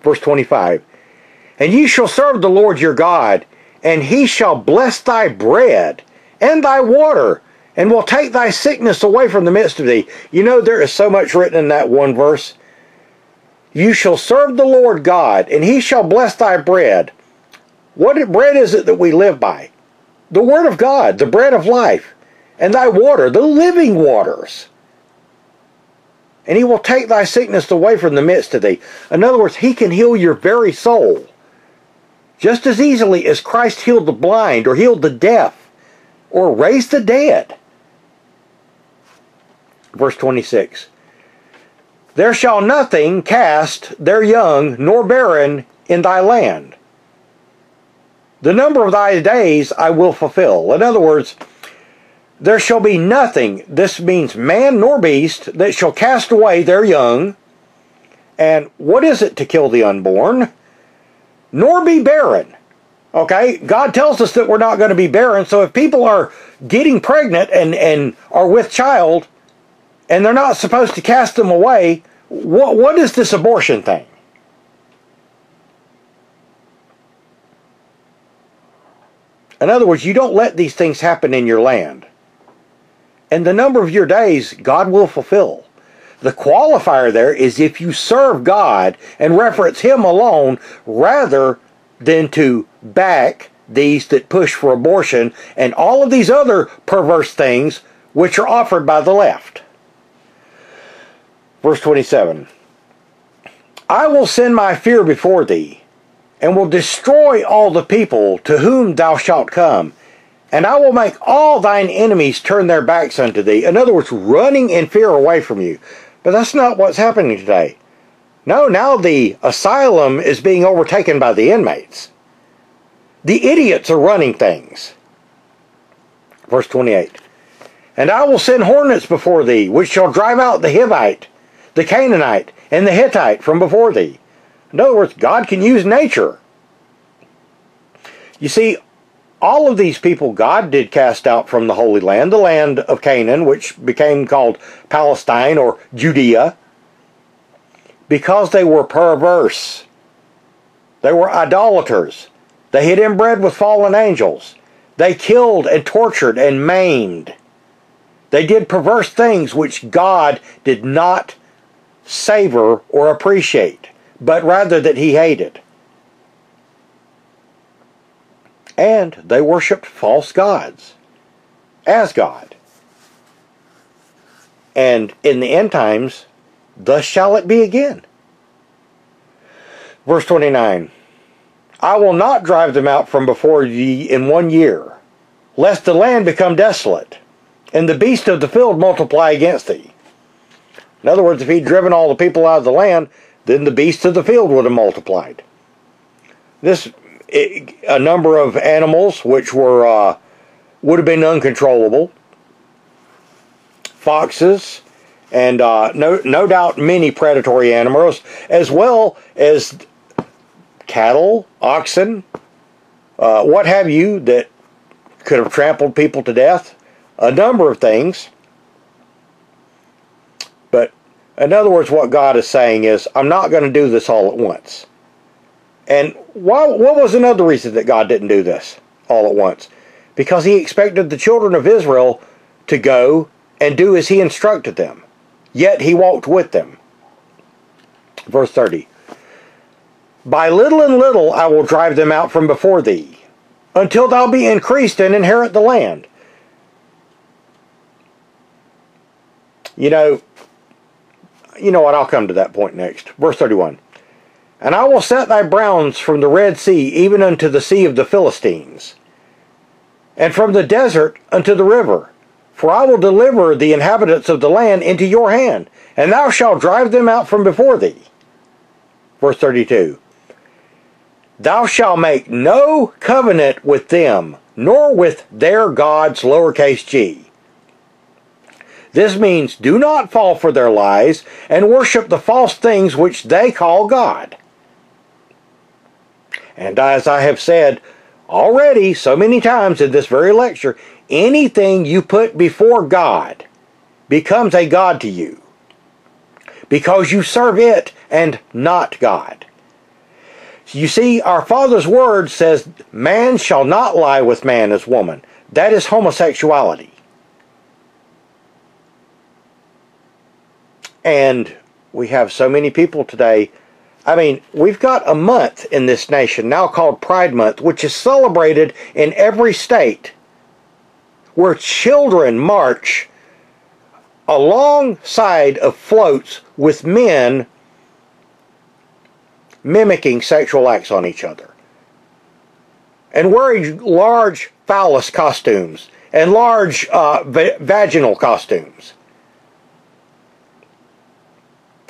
Verse 25 And ye shall serve the Lord your God, and he shall bless thy bread and thy water, and will take thy sickness away from the midst of thee. You know, there is so much written in that one verse. You shall serve the Lord God, and he shall bless thy bread. What bread is it that we live by? The Word of God, the bread of life, and thy water, the living waters and he will take thy sickness away from the midst of thee. In other words, he can heal your very soul. Just as easily as Christ healed the blind or healed the deaf or raised the dead. Verse 26 There shall nothing cast their young nor barren in thy land. The number of thy days I will fulfill. In other words, there shall be nothing, this means man nor beast, that shall cast away their young. And what is it to kill the unborn? Nor be barren. Okay, God tells us that we're not going to be barren. So if people are getting pregnant and, and are with child, and they're not supposed to cast them away, what, what is this abortion thing? In other words, you don't let these things happen in your land and the number of your days God will fulfill. The qualifier there is if you serve God and reference Him alone rather than to back these that push for abortion and all of these other perverse things which are offered by the left. Verse 27 I will send my fear before thee, and will destroy all the people to whom thou shalt come, and I will make all thine enemies turn their backs unto thee. In other words, running in fear away from you. But that's not what's happening today. No, now the asylum is being overtaken by the inmates. The idiots are running things. Verse 28 And I will send hornets before thee, which shall drive out the Hivite, the Canaanite, and the Hittite from before thee. In other words, God can use nature. You see, all of these people God did cast out from the Holy Land, the land of Canaan, which became called Palestine or Judea. because they were perverse. They were idolaters. They had inbred with fallen angels. They killed and tortured and maimed. They did perverse things which God did not savor or appreciate, but rather that he hated. And they worshiped false gods as God. And in the end times, thus shall it be again. Verse 29 I will not drive them out from before ye in one year, lest the land become desolate, and the beasts of the field multiply against thee. In other words, if he'd driven all the people out of the land, then the beasts of the field would have multiplied. This a number of animals which were uh, would have been uncontrollable, foxes, and uh, no no doubt many predatory animals, as well as cattle, oxen, uh, what have you, that could have trampled people to death. A number of things. But in other words, what God is saying is, I'm not going to do this all at once. And why, what was another reason that God didn't do this all at once? Because he expected the children of Israel to go and do as he instructed them. Yet he walked with them. Verse 30. By little and little I will drive them out from before thee, until thou be increased and inherit the land. You know, you know what, I'll come to that point next. Verse 31. And I will set thy bounds from the Red Sea even unto the sea of the Philistines, and from the desert unto the river. For I will deliver the inhabitants of the land into your hand, and thou shalt drive them out from before thee. Verse 32. Thou shalt make no covenant with them, nor with their gods, lowercase g. This means do not fall for their lies and worship the false things which they call God. And as I have said already so many times in this very lecture, anything you put before God becomes a God to you because you serve it and not God. You see, our Father's Word says, Man shall not lie with man as woman. That is homosexuality. And we have so many people today. I mean, we've got a month in this nation now called Pride Month, which is celebrated in every state, where children march alongside of floats with men mimicking sexual acts on each other. And wearing large phallus costumes and large uh, va- vaginal costumes.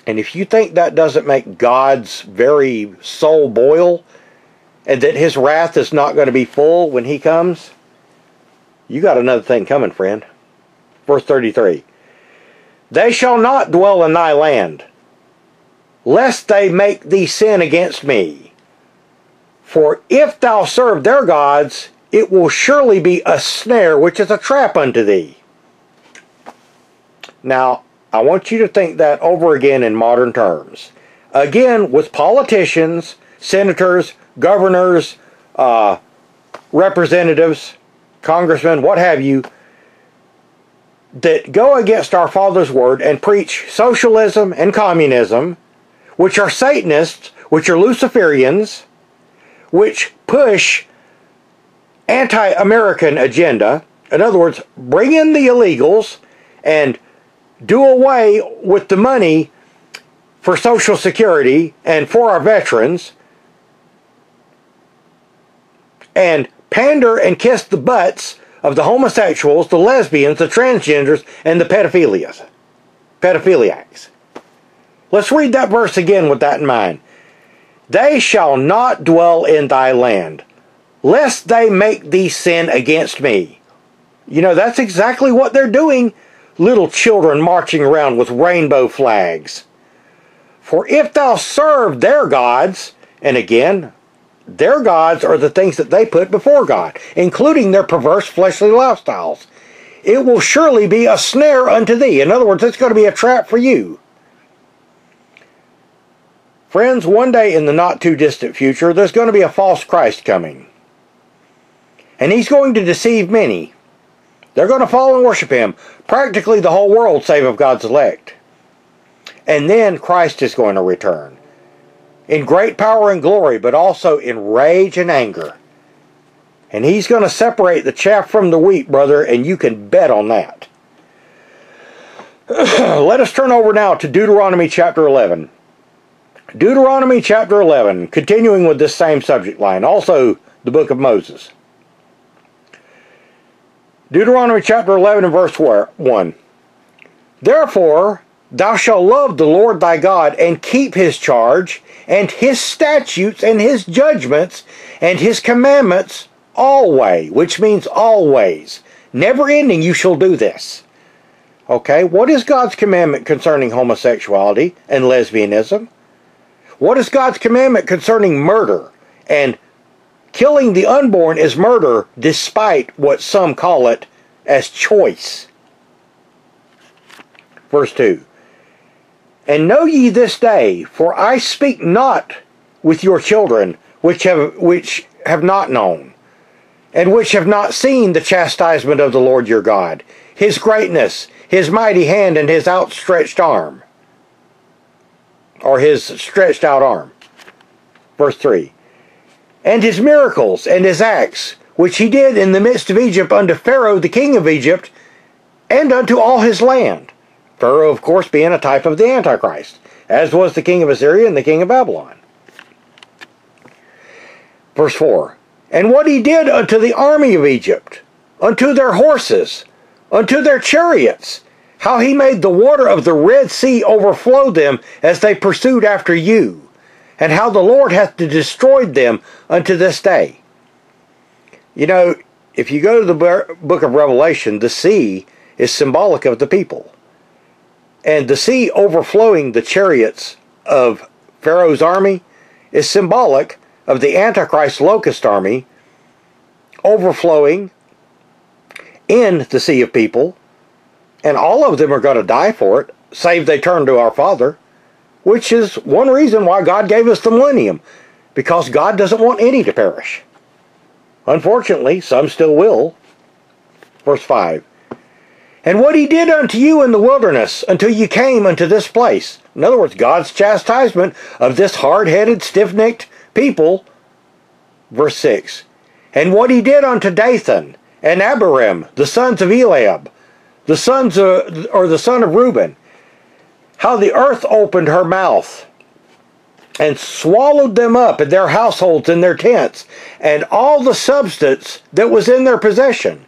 And if you think that doesn't make God's very soul boil, and that his wrath is not going to be full when he comes, you got another thing coming, friend. Verse 33 They shall not dwell in thy land, lest they make thee sin against me. For if thou serve their gods, it will surely be a snare which is a trap unto thee. Now, I want you to think that over again in modern terms. Again, with politicians, senators, governors, uh, representatives, congressmen, what have you, that go against our Father's Word and preach socialism and communism which are Satanists, which are Luciferians, which push anti-American agenda. In other words, bring in the illegals and do away with the money for Social Security and for our veterans and pander and kiss the butts of the homosexuals, the lesbians, the transgenders, and the pedophilias, pedophiliacs. Let's read that verse again with that in mind. They shall not dwell in thy land, lest they make thee sin against me. You know, that's exactly what they're doing. Little children marching around with rainbow flags. For if thou serve their gods, and again, their gods are the things that they put before God, including their perverse fleshly lifestyles, it will surely be a snare unto thee. In other words, it's going to be a trap for you. Friends, one day in the not too distant future, there's going to be a false Christ coming. And he's going to deceive many. They're going to fall and worship him, practically the whole world, save of God's elect. And then Christ is going to return in great power and glory, but also in rage and anger. And he's going to separate the chaff from the wheat, brother, and you can bet on that. Let us turn over now to Deuteronomy chapter 11. Deuteronomy chapter 11, continuing with this same subject line, also the book of Moses. Deuteronomy chapter 11 and verse 1. Therefore, thou shalt love the Lord thy God and keep his charge and his statutes and his judgments and his commandments always, which means always. Never ending, you shall do this. Okay, what is God's commandment concerning homosexuality and lesbianism? What is God's commandment concerning murder? And killing the unborn is murder despite what some call it as choice. Verse 2 And know ye this day, for I speak not with your children which have which have not known, and which have not seen the chastisement of the Lord your God, his greatness, his mighty hand, and his outstretched arm or his stretched out arm. Verse 3 And his miracles and his acts, which he did in the midst of Egypt unto Pharaoh the king of Egypt, and unto all his land. Pharaoh, of course, being a type of the Antichrist, as was the king of Assyria and the king of Babylon. Verse 4 And what he did unto the army of Egypt, unto their horses, unto their chariots, how he made the water of the Red Sea overflow them as they pursued after you, and how the Lord hath destroyed them unto this day. You know, if you go to the book of Revelation, the sea is symbolic of the people. And the sea overflowing the chariots of Pharaoh's army is symbolic of the Antichrist locust army overflowing in the sea of people and all of them are going to die for it, save they turn to our Father, which is one reason why God gave us the millennium, because God doesn't want any to perish. Unfortunately, some still will. Verse 5 And what he did unto you in the wilderness until you came unto this place. In other words, God's chastisement of this hard headed, stiff necked people. Verse 6 And what he did unto Dathan and Abiram, the sons of Eliab, the sons of, or the son of Reuben, how the earth opened her mouth and swallowed them up and their households and their tents and all the substance that was in their possession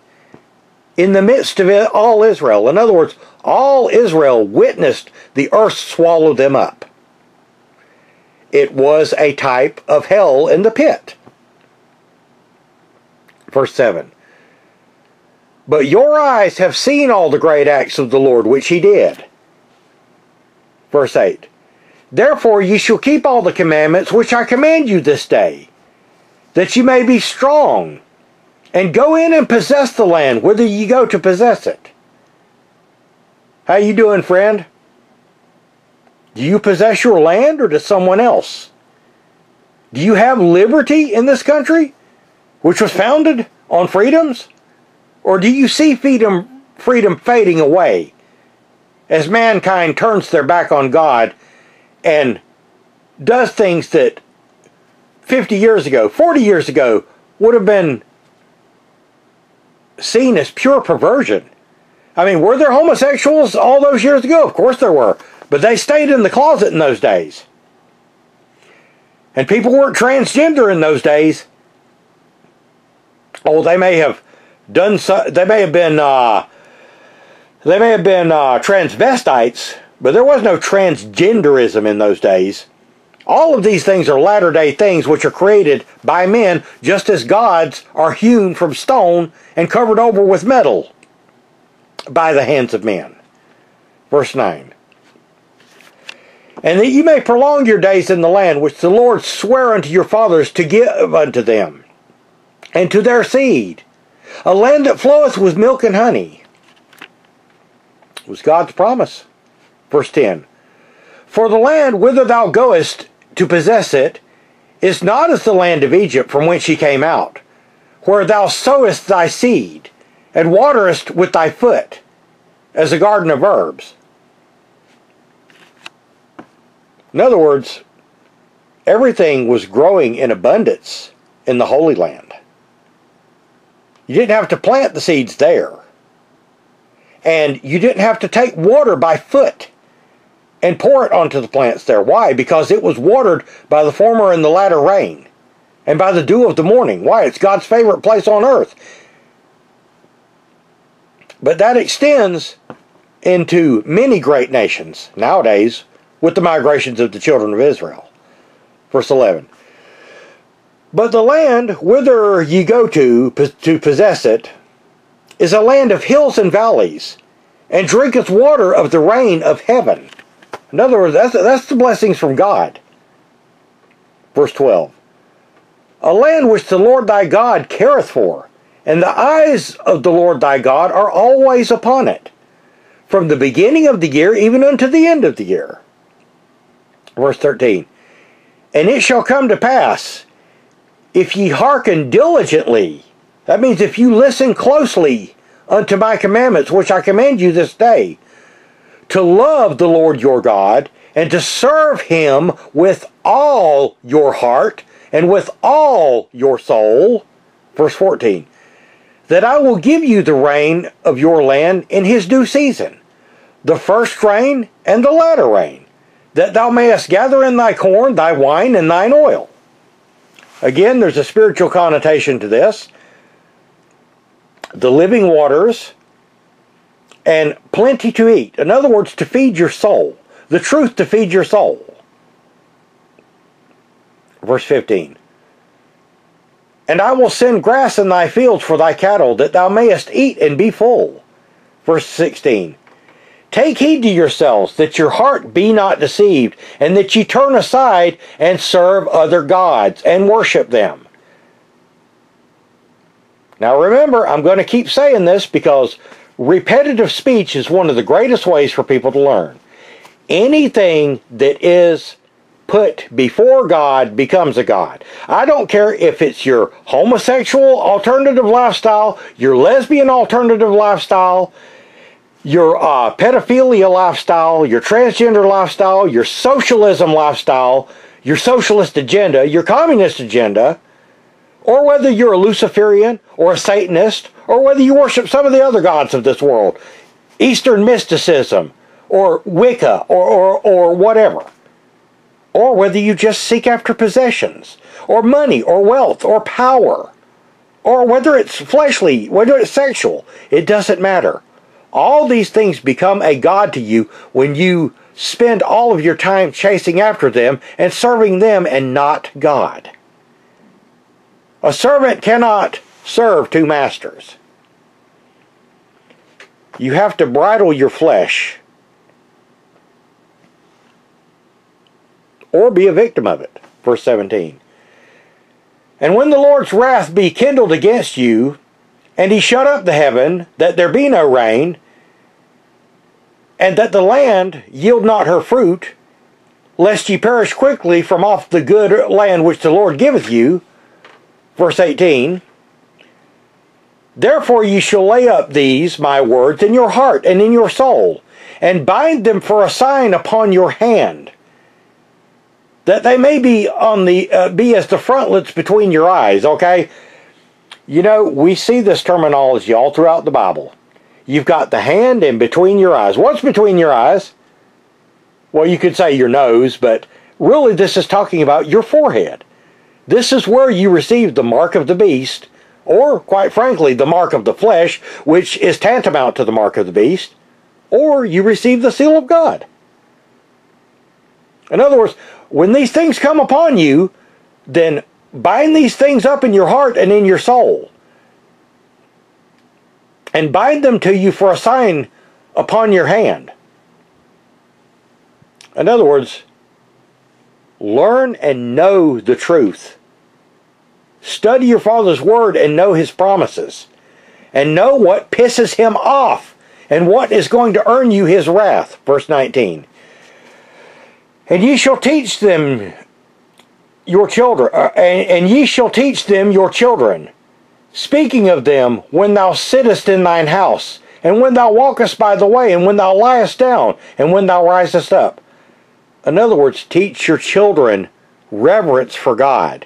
in the midst of it, all Israel. In other words, all Israel witnessed the earth swallow them up. It was a type of hell in the pit. Verse 7 but your eyes have seen all the great acts of the Lord which he did. Verse 8 Therefore ye shall keep all the commandments which I command you this day, that ye may be strong, and go in and possess the land whither ye go to possess it. How you doing, friend? Do you possess your land or does someone else? Do you have liberty in this country, which was founded on freedoms? Or do you see freedom, freedom fading away as mankind turns their back on God and does things that 50 years ago, 40 years ago would have been seen as pure perversion? I mean, were there homosexuals all those years ago? Of course there were. But they stayed in the closet in those days. And people weren't transgender in those days. Oh, they may have done so, they may have been uh, they may have been uh, transvestites, but there was no transgenderism in those days. All of these things are latter day things which are created by men, just as gods are hewn from stone and covered over with metal by the hands of men. Verse 9. And that you may prolong your days in the land which the Lord sware unto your fathers to give unto them, and to their seed, a land that floweth with milk and honey. Was God's promise. Verse 10 For the land whither thou goest to possess it is not as the land of Egypt from whence ye came out, where thou sowest thy seed, and waterest with thy foot, as a garden of herbs. In other words, everything was growing in abundance in the Holy Land. You didn't have to plant the seeds there. And you didn't have to take water by foot and pour it onto the plants there. Why? Because it was watered by the former and the latter rain and by the dew of the morning. Why? It's God's favorite place on earth. But that extends into many great nations nowadays with the migrations of the children of Israel. Verse 11. But the land whither ye go to to possess it is a land of hills and valleys, and drinketh water of the rain of heaven. In other words, that's, that's the blessings from God. Verse 12. A land which the Lord thy God careth for, and the eyes of the Lord thy God are always upon it, from the beginning of the year even unto the end of the year. Verse 13. And it shall come to pass, if ye hearken diligently, that means if you listen closely unto my commandments, which I command you this day, to love the Lord your God, and to serve him with all your heart and with all your soul. Verse 14. That I will give you the rain of your land in his due season, the first rain and the latter rain, that thou mayest gather in thy corn, thy wine, and thine oil. Again, there's a spiritual connotation to this. The living waters and plenty to eat. In other words, to feed your soul. The truth to feed your soul. Verse 15. And I will send grass in thy fields for thy cattle, that thou mayest eat and be full. Verse 16. Take heed to yourselves, that your heart be not deceived, and that ye turn aside and serve other gods, and worship them. Now remember, I'm going to keep saying this because repetitive speech is one of the greatest ways for people to learn. Anything that is put before God becomes a God. I don't care if it's your homosexual alternative lifestyle, your lesbian alternative lifestyle, your uh, pedophilia lifestyle, your transgender lifestyle, your socialism lifestyle, your socialist agenda, your communist agenda, or whether you're a Luciferian or a Satanist, or whether you worship some of the other gods of this world, Eastern mysticism, or Wicca, or, or, or whatever, or whether you just seek after possessions, or money, or wealth, or power, or whether it's fleshly, whether it's sexual, it doesn't matter. All these things become a God to you when you spend all of your time chasing after them and serving them and not God. A servant cannot serve two masters. You have to bridle your flesh or be a victim of it. Verse 17. And when the Lord's wrath be kindled against you, and he shut up the heaven, that there be no rain, and that the land yield not her fruit, lest ye perish quickly from off the good land which the Lord giveth you. Verse 18 Therefore ye shall lay up these my words in your heart and in your soul, and bind them for a sign upon your hand, that they may be on the uh, be as the frontlets between your eyes. Okay, you know we see this terminology all throughout the Bible. You've got the hand in between your eyes. What's between your eyes? Well, you could say your nose, but really this is talking about your forehead. This is where you receive the mark of the beast, or quite frankly, the mark of the flesh, which is tantamount to the mark of the beast, or you receive the seal of God. In other words, when these things come upon you, then bind these things up in your heart and in your soul and bind them to you for a sign upon your hand. In other words, learn and know the truth. Study your Father's Word and know His promises. And know what pisses Him off and what is going to earn you His wrath. Verse 19. And ye shall teach them your children, uh, and, and ye shall teach them your children, speaking of them when thou sittest in thine house, and when thou walkest by the way, and when thou liest down, and when thou risest up. In other words, teach your children reverence for God.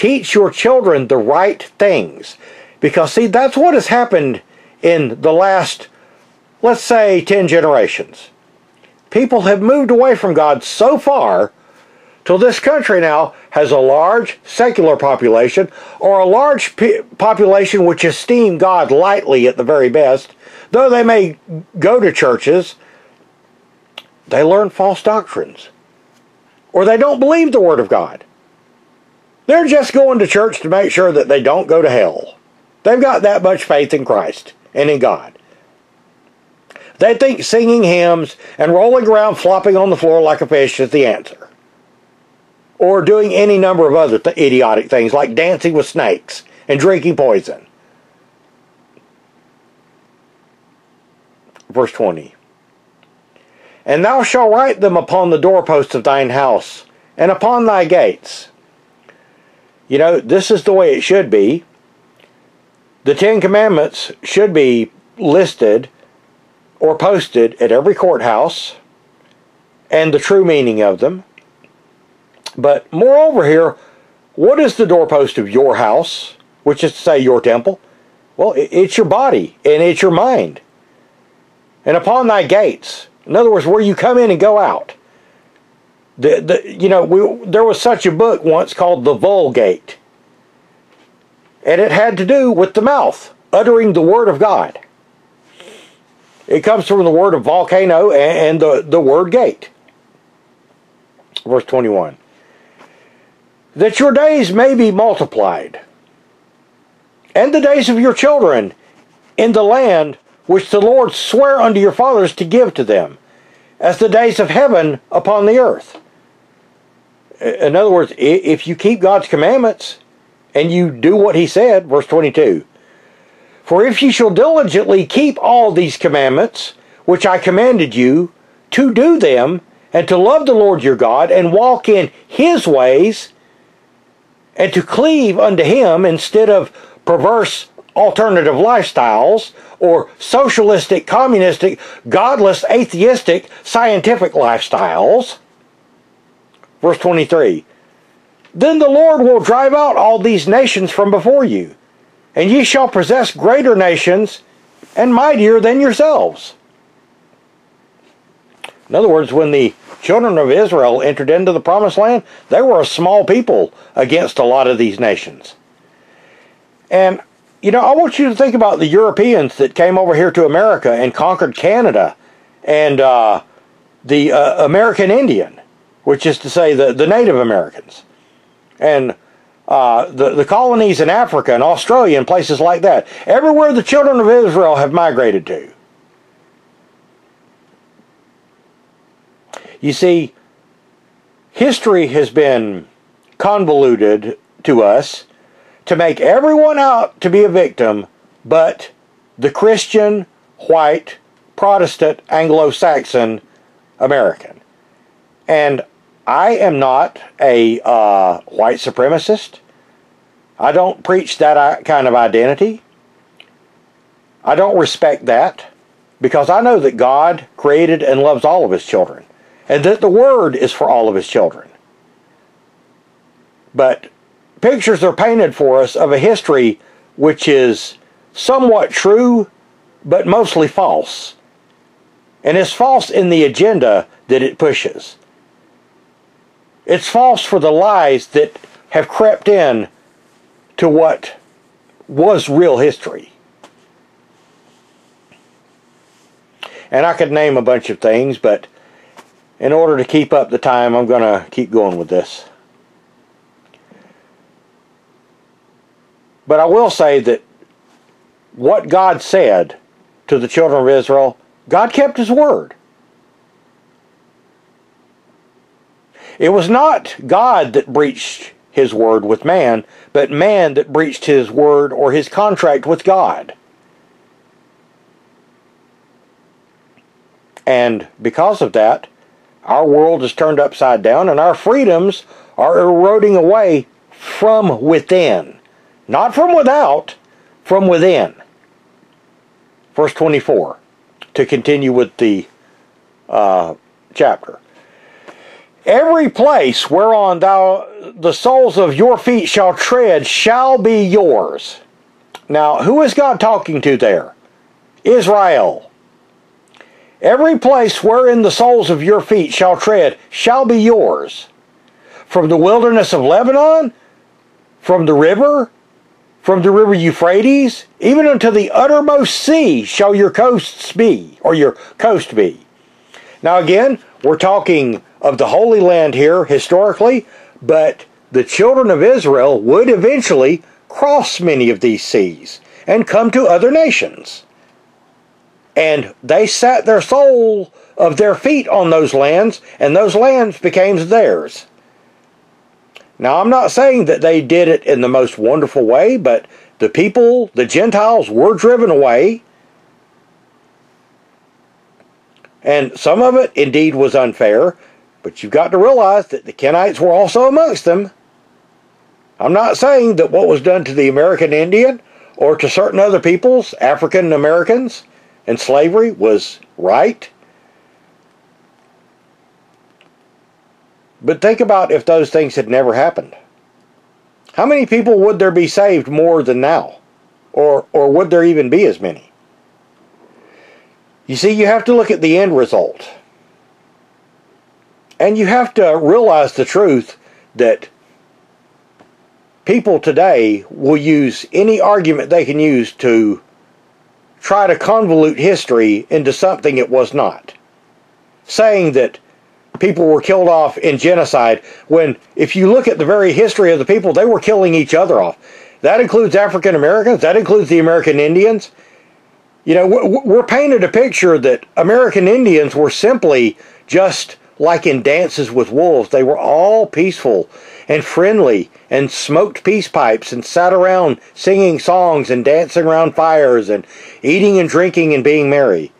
Teach your children the right things. Because, see, that's what has happened in the last, let's say, 10 generations. People have moved away from God so far till this country now has a large secular population or a large population which esteem God lightly at the very best. Though they may go to churches, they learn false doctrines or they don't believe the Word of God. They're just going to church to make sure that they don't go to hell. They've got that much faith in Christ and in God. They think singing hymns and rolling around flopping on the floor like a fish is the answer. Or doing any number of other th- idiotic things like dancing with snakes and drinking poison. Verse 20. And thou shalt write them upon the doorposts of thine house and upon thy gates. You know, this is the way it should be. The Ten Commandments should be listed or posted at every courthouse and the true meaning of them. But moreover, here, what is the doorpost of your house, which is to say your temple? Well, it's your body and it's your mind. And upon thy gates, in other words, where you come in and go out. The, the, you know, we, there was such a book once called The Vulgate. And it had to do with the mouth, uttering the word of God. It comes from the word of volcano and, and the, the word gate. Verse 21. That your days may be multiplied, and the days of your children in the land which the Lord sware unto your fathers to give to them, as the days of heaven upon the earth. In other words, if you keep God's commandments and you do what he said, verse 22, For if you shall diligently keep all these commandments, which I commanded you, to do them, and to love the Lord your God, and walk in his ways, and to cleave unto him instead of perverse alternative lifestyles or socialistic, communistic, godless, atheistic, scientific lifestyles. Verse 23 Then the Lord will drive out all these nations from before you, and ye shall possess greater nations and mightier than yourselves. In other words, when the children of Israel entered into the promised land, they were a small people against a lot of these nations. And you know, I want you to think about the Europeans that came over here to America and conquered Canada and uh, the uh, American Indian, which is to say the, the Native Americans, and uh, the, the colonies in Africa and Australia and places like that. Everywhere the children of Israel have migrated to. You see, history has been convoluted to us to make everyone out to be a victim but the Christian, white, Protestant, Anglo Saxon American. And I am not a uh, white supremacist. I don't preach that kind of identity. I don't respect that because I know that God created and loves all of his children and that the Word is for all of his children. But pictures are painted for us of a history which is somewhat true, but mostly false. And it's false in the agenda that it pushes. It's false for the lies that have crept in to what was real history. And I could name a bunch of things, but in order to keep up the time, I'm going to keep going with this. But I will say that what God said to the children of Israel, God kept his word. It was not God that breached his word with man, but man that breached his word or his contract with God. And because of that, our world is turned upside down and our freedoms are eroding away from within. Not from without, from within. Verse 24, to continue with the uh, chapter. Every place whereon thou the soles of your feet shall tread shall be yours. Now, who is God talking to there? Israel. Every place wherein the soles of your feet shall tread shall be yours. From the wilderness of Lebanon, from the river, from the river Euphrates, even unto the uttermost sea shall your coasts be, or your coast be. Now, again, we're talking of the Holy Land here historically, but the children of Israel would eventually cross many of these seas and come to other nations. And they sat their sole of their feet on those lands, and those lands became theirs. Now, I'm not saying that they did it in the most wonderful way, but the people, the Gentiles, were driven away. And some of it indeed was unfair, but you've got to realize that the Kenites were also amongst them. I'm not saying that what was done to the American Indian or to certain other peoples, African Americans, and slavery was right. But think about if those things had never happened. How many people would there be saved more than now? Or, or would there even be as many? You see, you have to look at the end result. And you have to realize the truth that people today will use any argument they can use to try to convolute history into something it was not. Saying that people were killed off in genocide when, if you look at the very history of the people, they were killing each other off. That includes African Americans, that includes the American Indians. You know, we're painted a picture that American Indians were simply just like in Dances with Wolves. They were all peaceful and friendly and smoked peace pipes and sat around singing songs and dancing around fires and eating and drinking and being merry.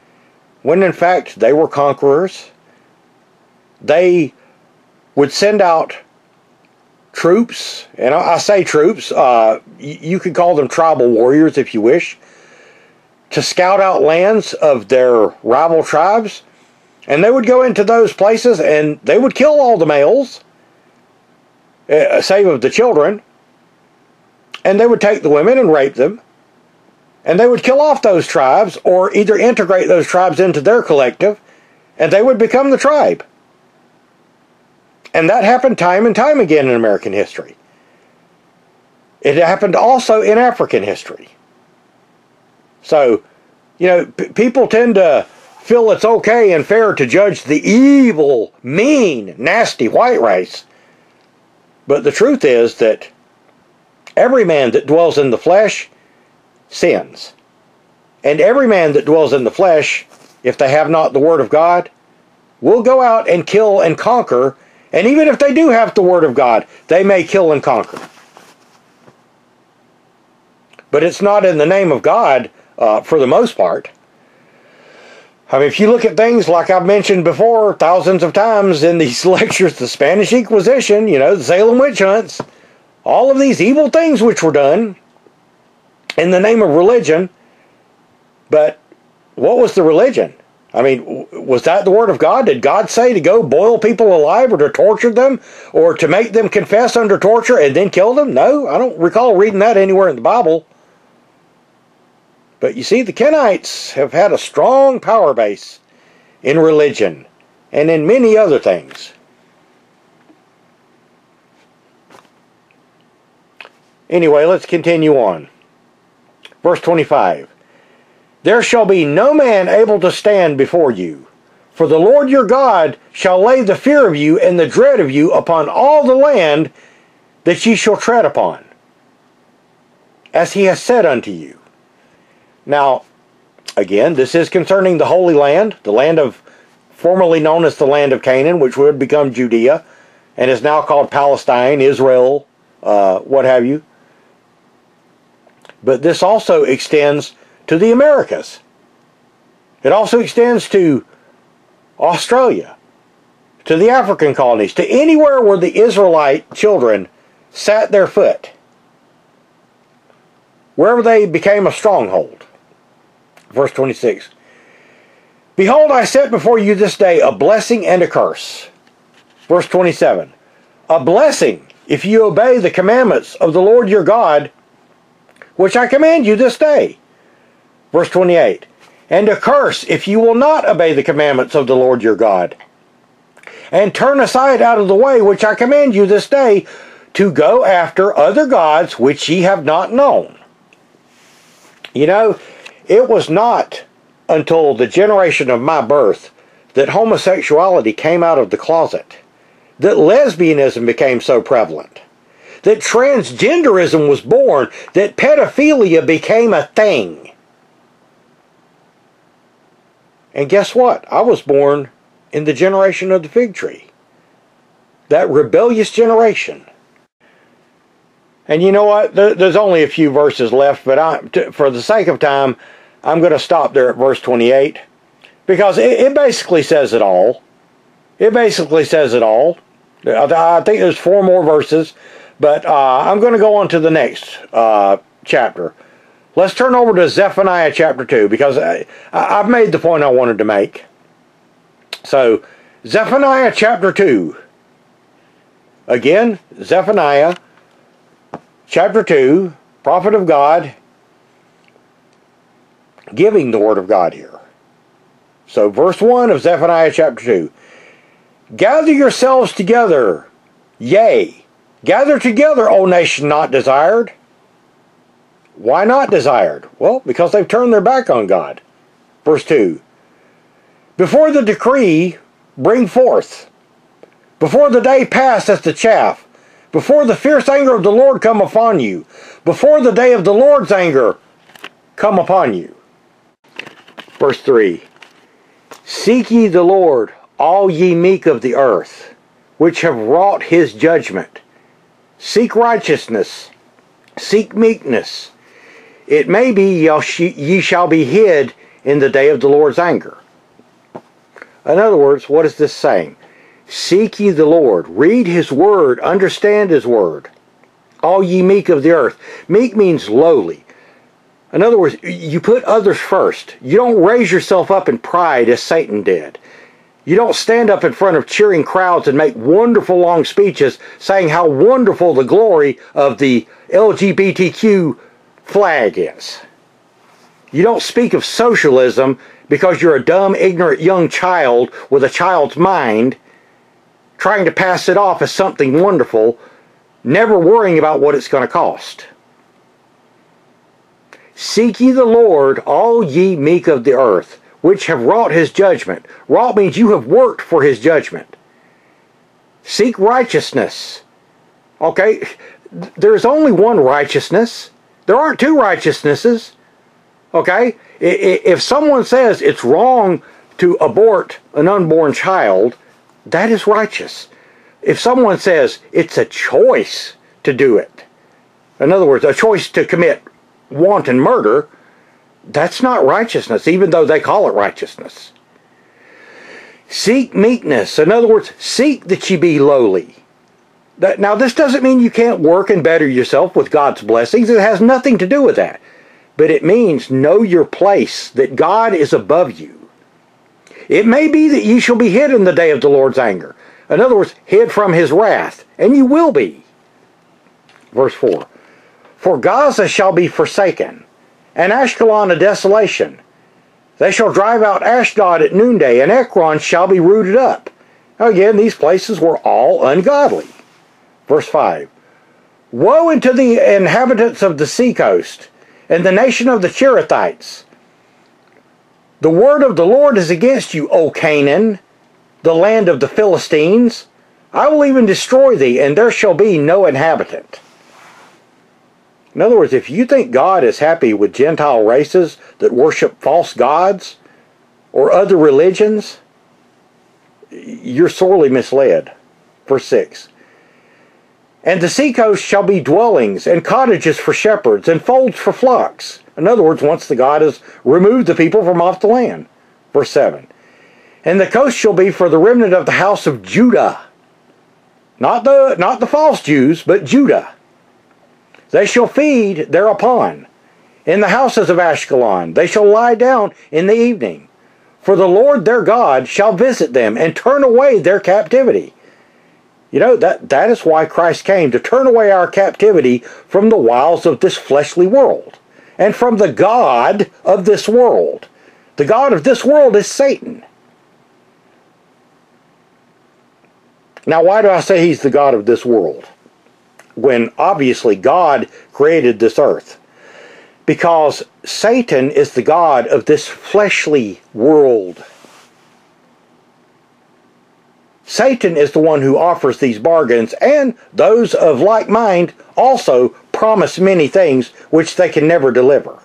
When in fact they were conquerors. They would send out troops, and I say troops, uh, you could call them tribal warriors if you wish, to scout out lands of their rival tribes and they would go into those places and they would kill all the males, uh, save of the children. And they would take the women and rape them. And they would kill off those tribes or either integrate those tribes into their collective and they would become the tribe. And that happened time and time again in American history. It happened also in African history. So, you know, people tend to feel it's okay and fair to judge the evil, mean, nasty white race. But the truth is that every man that dwells in the flesh sins. And every man that dwells in the flesh, if they have not the Word of God, will go out and kill and conquer. And even if they do have the Word of God, they may kill and conquer. But it's not in the name of God uh, for the most part. I mean, if you look at things like I've mentioned before thousands of times in these lectures, the Spanish Inquisition, you know, the Salem witch hunts, all of these evil things which were done in the name of religion. But what was the religion? I mean, was that the word of God? Did God say to go boil people alive or to torture them or to make them confess under torture and then kill them? No, I don't recall reading that anywhere in the Bible. But you see, the Kenites have had a strong power base in religion and in many other things. Anyway, let's continue on. Verse 25 There shall be no man able to stand before you, for the Lord your God shall lay the fear of you and the dread of you upon all the land that ye shall tread upon, as he has said unto you. Now, again, this is concerning the Holy Land, the land of formerly known as the land of Canaan, which would become Judea, and is now called Palestine, Israel, uh, what have you. But this also extends to the Americas. It also extends to Australia, to the African colonies, to anywhere where the Israelite children sat their foot, wherever they became a stronghold. Verse 26 Behold, I set before you this day a blessing and a curse. Verse 27 A blessing if you obey the commandments of the Lord your God, which I command you this day. Verse 28 And a curse if you will not obey the commandments of the Lord your God, and turn aside out of the way which I command you this day to go after other gods which ye have not known. You know, it was not until the generation of my birth that homosexuality came out of the closet, that lesbianism became so prevalent, that transgenderism was born, that pedophilia became a thing. And guess what? I was born in the generation of the fig tree. That rebellious generation. And you know what? There's only a few verses left, but I, for the sake of time, I'm going to stop there at verse 28 because it, it basically says it all. It basically says it all. I think there's four more verses, but uh, I'm going to go on to the next uh, chapter. Let's turn over to Zephaniah chapter 2 because I, I've made the point I wanted to make. So, Zephaniah chapter 2. Again, Zephaniah chapter 2, prophet of God, giving the word of God here. So, verse 1 of Zephaniah chapter 2 Gather yourselves together, yea, gather together, O nation not desired. Why not desired? Well, because they've turned their back on God. Verse 2 Before the decree, bring forth. Before the day pass as the chaff. Before the fierce anger of the Lord come upon you. Before the day of the Lord's anger come upon you. Verse 3 Seek ye the Lord, all ye meek of the earth, which have wrought his judgment. Seek righteousness, seek meekness. It may be ye shall be hid in the day of the Lord's anger. In other words, what is this saying? Seek ye the Lord, read his word, understand his word. All ye meek of the earth. Meek means lowly. In other words, you put others first. You don't raise yourself up in pride as Satan did. You don't stand up in front of cheering crowds and make wonderful long speeches saying how wonderful the glory of the LGBTQ flag is. You don't speak of socialism because you're a dumb, ignorant young child with a child's mind trying to pass it off as something wonderful, never worrying about what it's going to cost. Seek ye the Lord, all ye meek of the earth, which have wrought his judgment. Wrought means you have worked for his judgment. Seek righteousness. Okay, there's only one righteousness. There aren't two righteousnesses. Okay, if someone says it's wrong to abort an unborn child, that is righteous. If someone says it's a choice to do it, in other words, a choice to commit wanton murder, that's not righteousness, even though they call it righteousness. Seek meekness. In other words, seek that ye be lowly. Now, this doesn't mean you can't work and better yourself with God's blessings. It has nothing to do with that. But it means know your place, that God is above you. It may be that ye shall be hid in the day of the Lord's anger. In other words, hid from his wrath. And you will be. Verse 4 for Gaza shall be forsaken, and Ashkelon a desolation. They shall drive out Ashdod at noonday, and Ekron shall be rooted up. Again, these places were all ungodly. Verse 5 Woe unto the inhabitants of the seacoast, and the nation of the Cherethites. The word of the Lord is against you, O Canaan, the land of the Philistines. I will even destroy thee, and there shall be no inhabitant. In other words, if you think God is happy with Gentile races that worship false gods or other religions, you're sorely misled. Verse 6 And the seacoast shall be dwellings and cottages for shepherds and folds for flocks. In other words, once the God has removed the people from off the land. Verse 7 And the coast shall be for the remnant of the house of Judah. Not the not the false Jews, but Judah. They shall feed thereupon. In the houses of Ashkelon they shall lie down in the evening. For the Lord their God shall visit them and turn away their captivity. You know, that, that is why Christ came, to turn away our captivity from the wiles of this fleshly world and from the God of this world. The God of this world is Satan. Now, why do I say he's the God of this world? When obviously God created this earth. Because Satan is the God of this fleshly world. Satan is the one who offers these bargains, and those of like mind also promise many things which they can never deliver.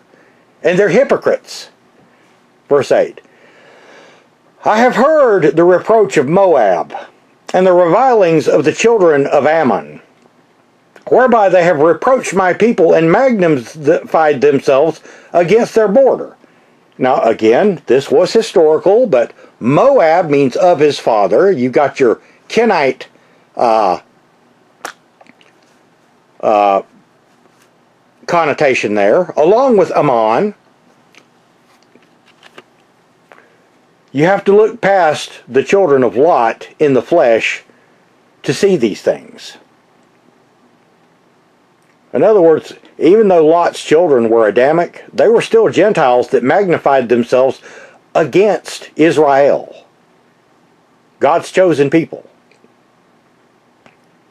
And they're hypocrites. Verse 8 I have heard the reproach of Moab and the revilings of the children of Ammon, whereby they have reproached my people and magnified themselves against their border. Now, again, this was historical, but Moab means of his father. You got your Kenite uh, uh, connotation there, along with Ammon. You have to look past the children of Lot in the flesh to see these things. In other words, even though Lot's children were Adamic, they were still Gentiles that magnified themselves against Israel, God's chosen people.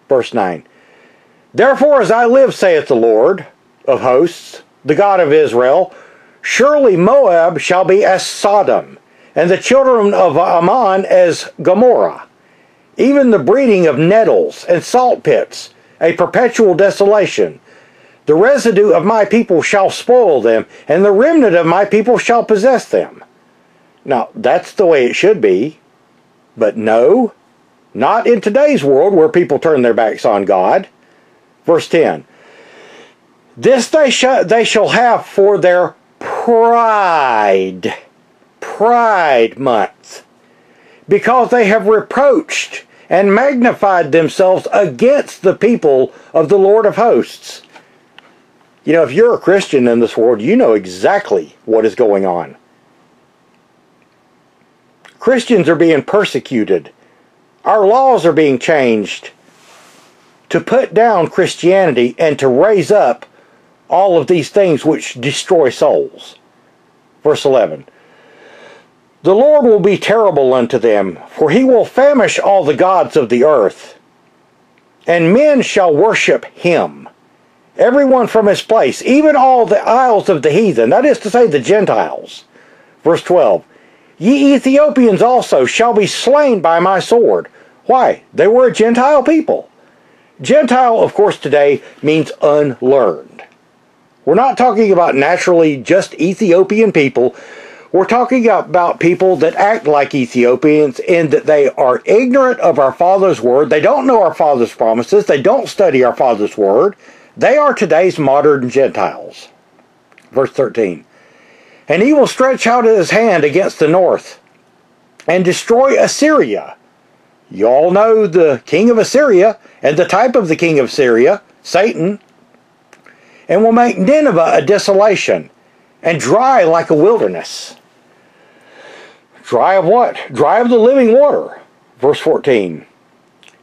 Verse 9 Therefore, as I live, saith the Lord of hosts, the God of Israel, surely Moab shall be as Sodom, and the children of Ammon as Gomorrah, even the breeding of nettles and salt pits, a perpetual desolation. The residue of my people shall spoil them, and the remnant of my people shall possess them. Now, that's the way it should be. But no, not in today's world where people turn their backs on God. Verse 10 This they, sh- they shall have for their pride. Pride month. Because they have reproached and magnified themselves against the people of the Lord of hosts. You know, if you're a Christian in this world, you know exactly what is going on. Christians are being persecuted. Our laws are being changed to put down Christianity and to raise up all of these things which destroy souls. Verse 11 The Lord will be terrible unto them, for he will famish all the gods of the earth, and men shall worship him, everyone from his place, even all the isles of the heathen, that is to say, the Gentiles. Verse 12 Ye Ethiopians also shall be slain by my sword. Why? They were a Gentile people. Gentile, of course, today means unlearned. We're not talking about naturally just Ethiopian people. We're talking about people that act like Ethiopians in that they are ignorant of our Father's Word. They don't know our Father's promises. They don't study our Father's Word. They are today's modern Gentiles. Verse 13. And he will stretch out his hand against the north and destroy Assyria. You all know the king of Assyria and the type of the king of Syria, Satan, and will make Nineveh a desolation and dry like a wilderness. Dry of what? Dry of the living water. Verse 14.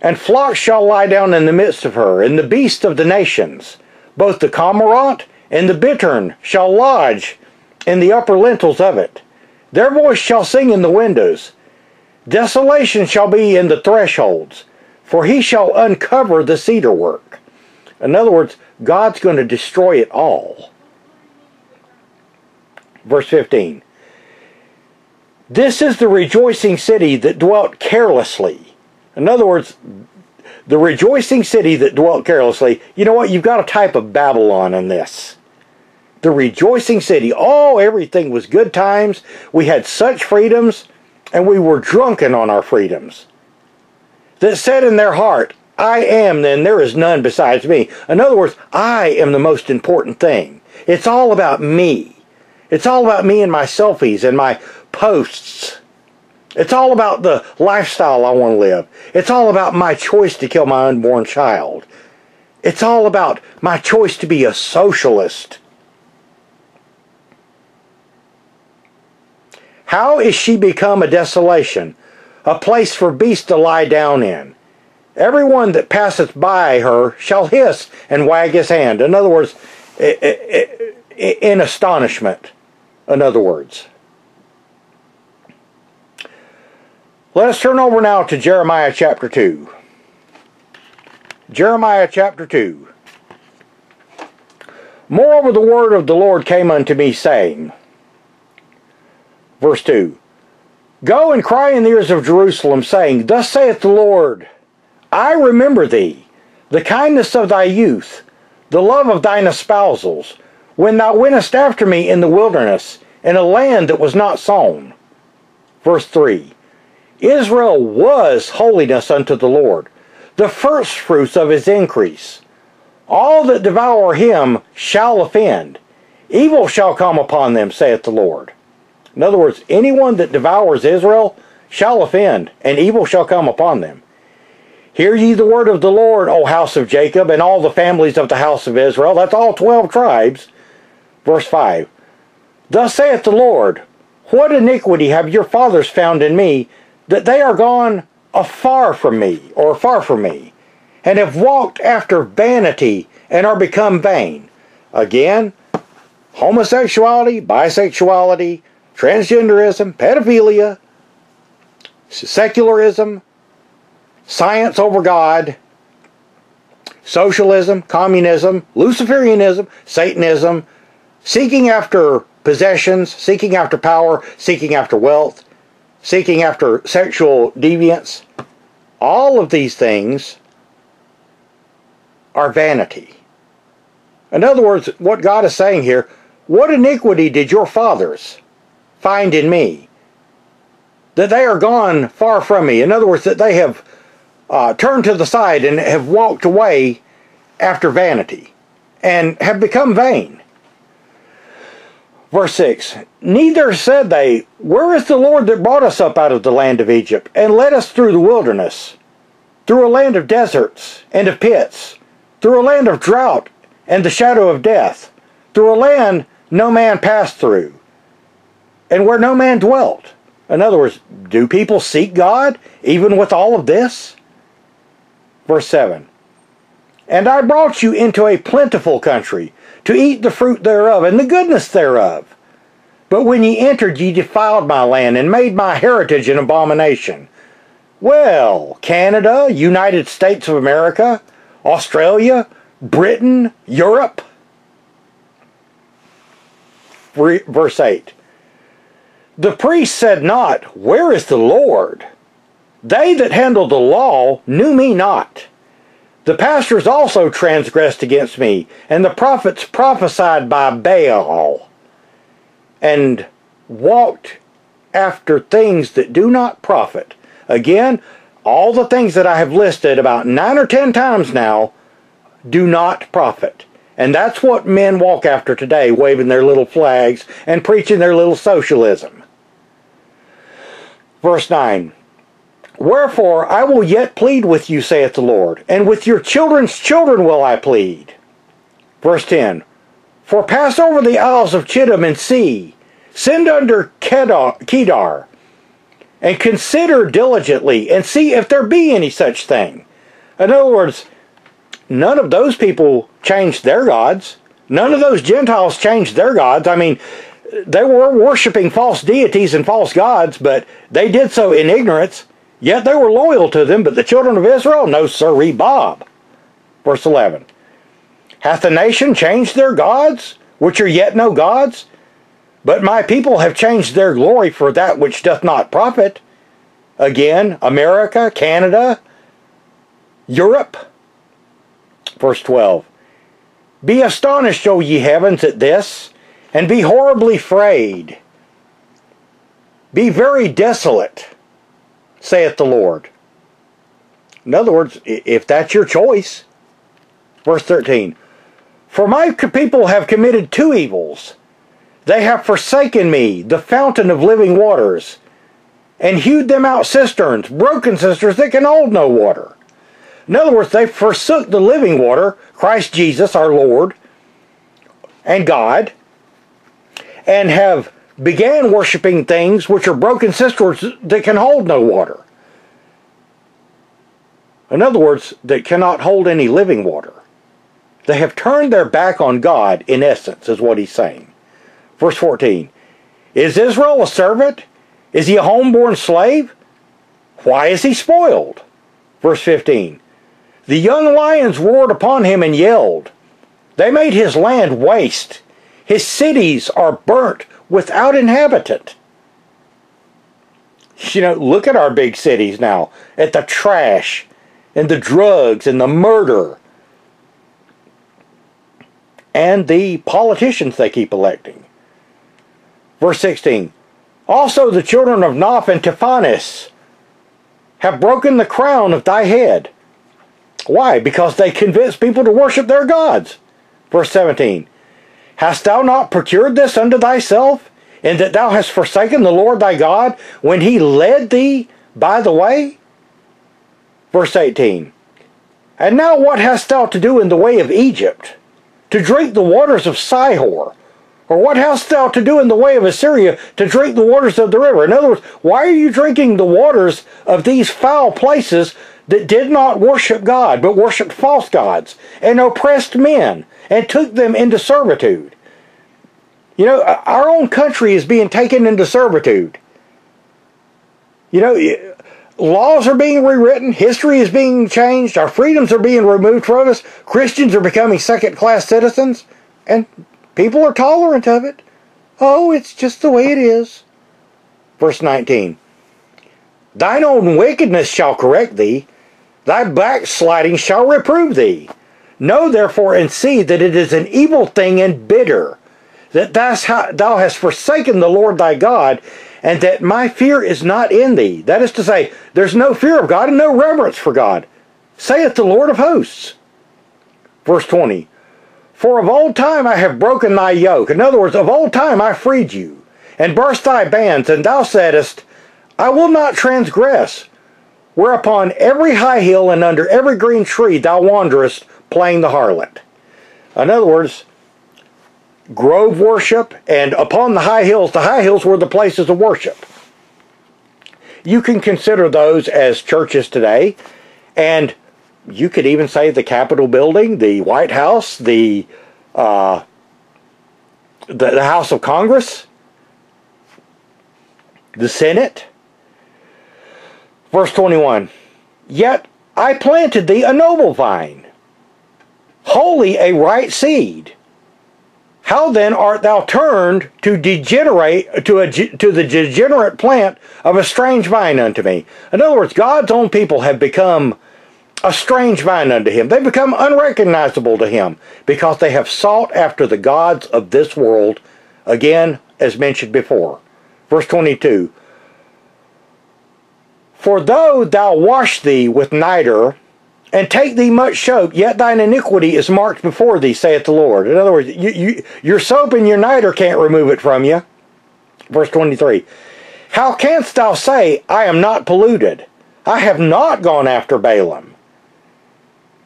And flocks shall lie down in the midst of her, and the beasts of the nations. Both the cormorant and the bittern shall lodge in the upper lintels of it. Their voice shall sing in the windows. Desolation shall be in the thresholds, for he shall uncover the cedar work. In other words, God's going to destroy it all. Verse 15. This is the rejoicing city that dwelt carelessly. In other words, the rejoicing city that dwelt carelessly. You know what? You've got a type of Babylon in this the rejoicing city. Oh, everything was good times. We had such freedoms, and we were drunken on our freedoms. That said in their heart, I am, then there is none besides me. In other words, I am the most important thing. It's all about me. It's all about me and my selfies and my posts. It's all about the lifestyle I want to live. It's all about my choice to kill my unborn child. It's all about my choice to be a socialist. How is she become a desolation, a place for beasts to lie down in? Everyone that passeth by her shall hiss and wag his hand. In other words, in astonishment. In other words. Let us turn over now to Jeremiah chapter 2. Jeremiah chapter 2. Moreover, the word of the Lord came unto me, saying, Verse 2 Go and cry in the ears of Jerusalem, saying, Thus saith the Lord, I remember thee, the kindness of thy youth, the love of thine espousals, when thou wentest after me in the wilderness, in a land that was not sown. Verse 3 Israel was holiness unto the Lord, the firstfruits of his increase. All that devour him shall offend. Evil shall come upon them, saith the Lord. In other words, anyone that devours Israel shall offend, and evil shall come upon them. Hear ye the word of the Lord, O house of Jacob, and all the families of the house of Israel. That's all twelve tribes. Verse 5 Thus saith the Lord, What iniquity have your fathers found in me, that they are gone afar from me, or far from me, and have walked after vanity, and are become vain? Again, homosexuality, bisexuality, transgenderism, pedophilia, secularism, science over God, socialism, communism, Luciferianism, Satanism, seeking after possessions, seeking after power, seeking after wealth, seeking after sexual deviance, all of these things are vanity. In other words, what God is saying here, what iniquity did your fathers find in me? That they are gone far from me. In other words, that they have uh, turned to the side and have walked away after vanity and have become vain. Verse 6 Neither said they, Where is the Lord that brought us up out of the land of Egypt and led us through the wilderness, through a land of deserts and of pits, through a land of drought and the shadow of death, through a land no man passed through, and where no man dwelt? In other words, do people seek God even with all of this? Verse 7 And I brought you into a plentiful country to eat the fruit thereof and the goodness thereof. But when ye entered, ye defiled my land and made my heritage an abomination. Well, Canada, United States of America, Australia, Britain, Europe. Verse 8 The priest said not, Where is the Lord? They that handle the law knew me not. The pastors also transgressed against me, and the prophets prophesied by Baal, and walked after things that do not profit. Again, all the things that I have listed about nine or ten times now do not profit. And that's what men walk after today, waving their little flags and preaching their little socialism. Verse 9 Wherefore I will yet plead with you, saith the Lord, and with your children's children will I plead. Verse 10 For pass over the isles of Chittim and see, send under Kedar, and consider diligently, and see if there be any such thing. In other words, none of those people changed their gods. None of those Gentiles changed their gods. I mean, they were worshiping false deities and false gods, but they did so in ignorance. Yet they were loyal to them, but the children of Israel, no sirree Bob. Verse 11. Hath the nation changed their gods, which are yet no gods? But my people have changed their glory for that which doth not profit. Again, America, Canada, Europe. Verse 12. Be astonished, O ye heavens, at this, and be horribly afraid. Be very desolate saith the Lord. In other words, if that's your choice. Verse 13 For my people have committed two evils. They have forsaken me, the fountain of living waters, and hewed them out cisterns, broken cisterns that can hold no water. In other words, they forsook the living water, Christ Jesus, our Lord, and God, and have began worshiping things which are broken cisterns that can hold no water. In other words, that cannot hold any living water. They have turned their back on God, in essence, is what he's saying. Verse 14 Is Israel a servant? Is he a homeborn slave? Why is he spoiled? Verse 15 The young lions roared upon him and yelled. They made his land waste. His cities are burnt without inhabitant. You know, look at our big cities now, at the trash and the drugs and the murder and the politicians they keep electing. Verse 16 Also the children of Noph and Tahapanes have broken the crown of thy head. Why? Because they convince people to worship their gods. Verse 17 Hast thou not procured this unto thyself, in that thou hast forsaken the Lord thy God when he led thee by the way? Verse 18 And now what hast thou to do in the way of Egypt? To drink the waters of Sihor? Or what hast thou to do in the way of Assyria to drink the waters of the river? In other words, why are you drinking the waters of these foul places that did not worship God, but worshiped false gods and oppressed men and took them into servitude? You know, our own country is being taken into servitude. You know, laws are being rewritten, history is being changed, our freedoms are being removed from us, Christians are becoming second class citizens, and people are tolerant of it. Oh, it's just the way it is. Verse 19 Thine own wickedness shall correct thee, thy backsliding shall reprove thee. Know therefore and see that it is an evil thing and bitter, that thou hast forsaken the Lord thy God, and that my fear is not in thee. That is to say, there's no fear of God and no reverence for God, saith the Lord of hosts. Verse 20 For of old time I have broken thy yoke. In other words, of old time I freed you, and burst thy bands, and thou saidst, I will not transgress. Whereupon every high hill and under every green tree thou wanderest, playing the harlot. In other words, grove worship, and upon the high hills, the high hills were the places of worship. You can consider those as churches today, and you could even say the Capitol building, the White House, the uh, the, the House of Congress, the Senate. Verse 21 Yet I planted thee a noble vine, wholly a right seed how then art thou turned to degenerate to a to the degenerate plant of a strange vine unto me? In other words, God's own people have become a strange vine unto him. They become unrecognizable to him because they have sought after the gods of this world, again, as mentioned before. Verse 22 For though thou wash thee with niter and take thee much soap, yet thine iniquity is marked before thee, saith the Lord. In other words, you, you, your soap and your niter can't remove it from you. Verse 23 How canst thou say, I am not polluted? I have not gone after Baalim.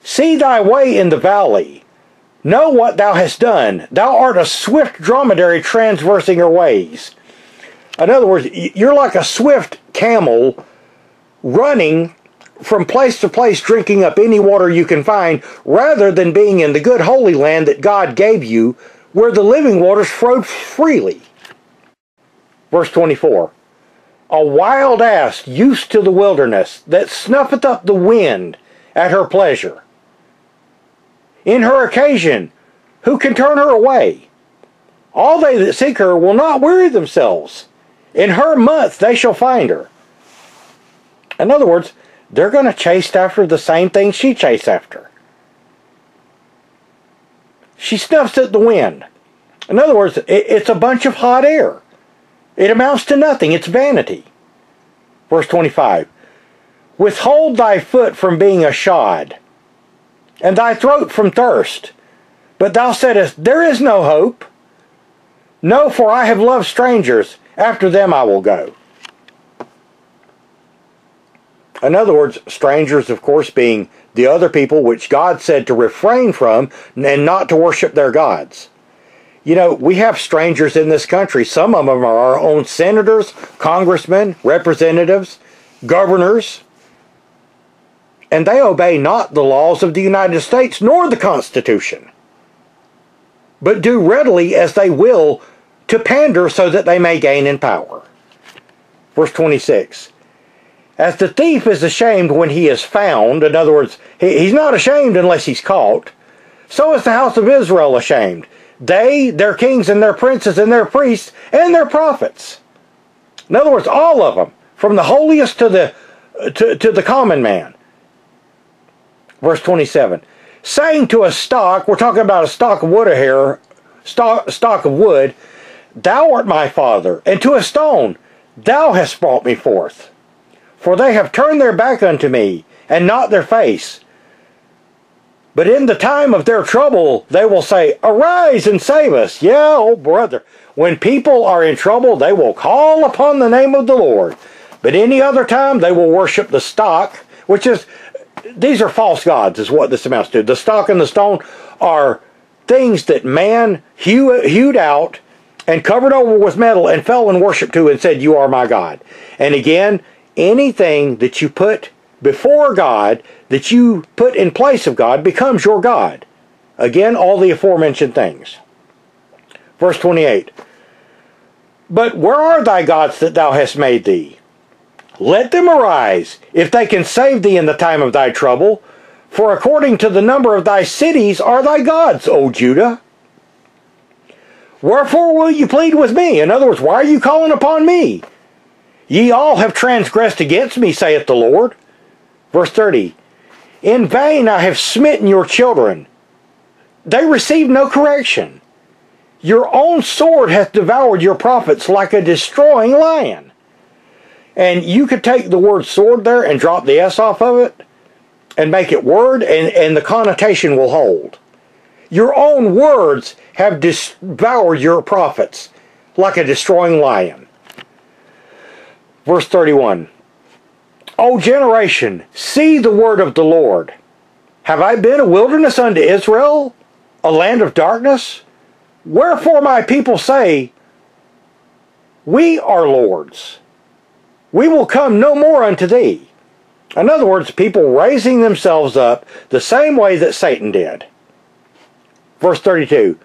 See thy way in the valley. Know what thou hast done. Thou art a swift dromedary transversing her ways. In other words, you're like a swift camel running from place to place drinking up any water you can find rather than being in the good holy land that God gave you where the living waters flow freely. Verse 24 A wild ass used to the wilderness that snuffeth up the wind at her pleasure. In her occasion, who can turn her away? All they that seek her will not weary themselves. In her month they shall find her. In other words, they're going to chase after the same thing she chased after. She snuffs at the wind. In other words, it's a bunch of hot air. It amounts to nothing. It's vanity. Verse 25 Withhold thy foot from being a shod, and thy throat from thirst. But thou saidst, There is no hope. No, for I have loved strangers. After them I will go. In other words, strangers, of course, being the other people which God said to refrain from and not to worship their gods. You know, we have strangers in this country. Some of them are our own senators, congressmen, representatives, governors, and they obey not the laws of the United States nor the Constitution, but do readily as they will to pander so that they may gain in power. Verse 26 As the thief is ashamed when he is found, in other words, he's not ashamed unless he's caught, so is the house of Israel ashamed. They, their kings, and their princes, and their priests, and their prophets. In other words, all of them, from the holiest to the to, to the common man. Verse 27. Saying to a stock, we're talking about a stock of wood here, stock, stock of wood, Thou art my father, and to a stone, Thou hast brought me forth. For they have turned their back unto me, and not their face. But in the time of their trouble, they will say, Arise and save us. Yeah, oh brother. When people are in trouble, they will call upon the name of the Lord. But any other time, they will worship the stock, which is, these are false gods, is what this amounts to. The stock and the stone are things that man hew, hewed out and covered over with metal and fell in worship to and said, You are my God. And again, anything that you put before God, that you put in place of God, becomes your God. Again, all the aforementioned things. Verse 28 But where are thy gods that thou hast made thee? Let them arise, if they can save thee in the time of thy trouble. For according to the number of thy cities are thy gods, O Judah. Wherefore will you plead with me? In other words, why are you calling upon me? Ye all have transgressed against me, saith the Lord. Verse 30 In vain I have smitten your children. They receive no correction. Your own sword hath devoured your prophets like a destroying lion. And you could take the word sword there and drop the S off of it and make it word, and, and the connotation will hold. Your own words have devoured your prophets like a destroying lion. Verse 31 O generation, see the word of the Lord. Have I been a wilderness unto Israel, a land of darkness? Wherefore my people say, We are lords. We will come no more unto thee. In other words, people raising themselves up the same way that Satan did. Verse 32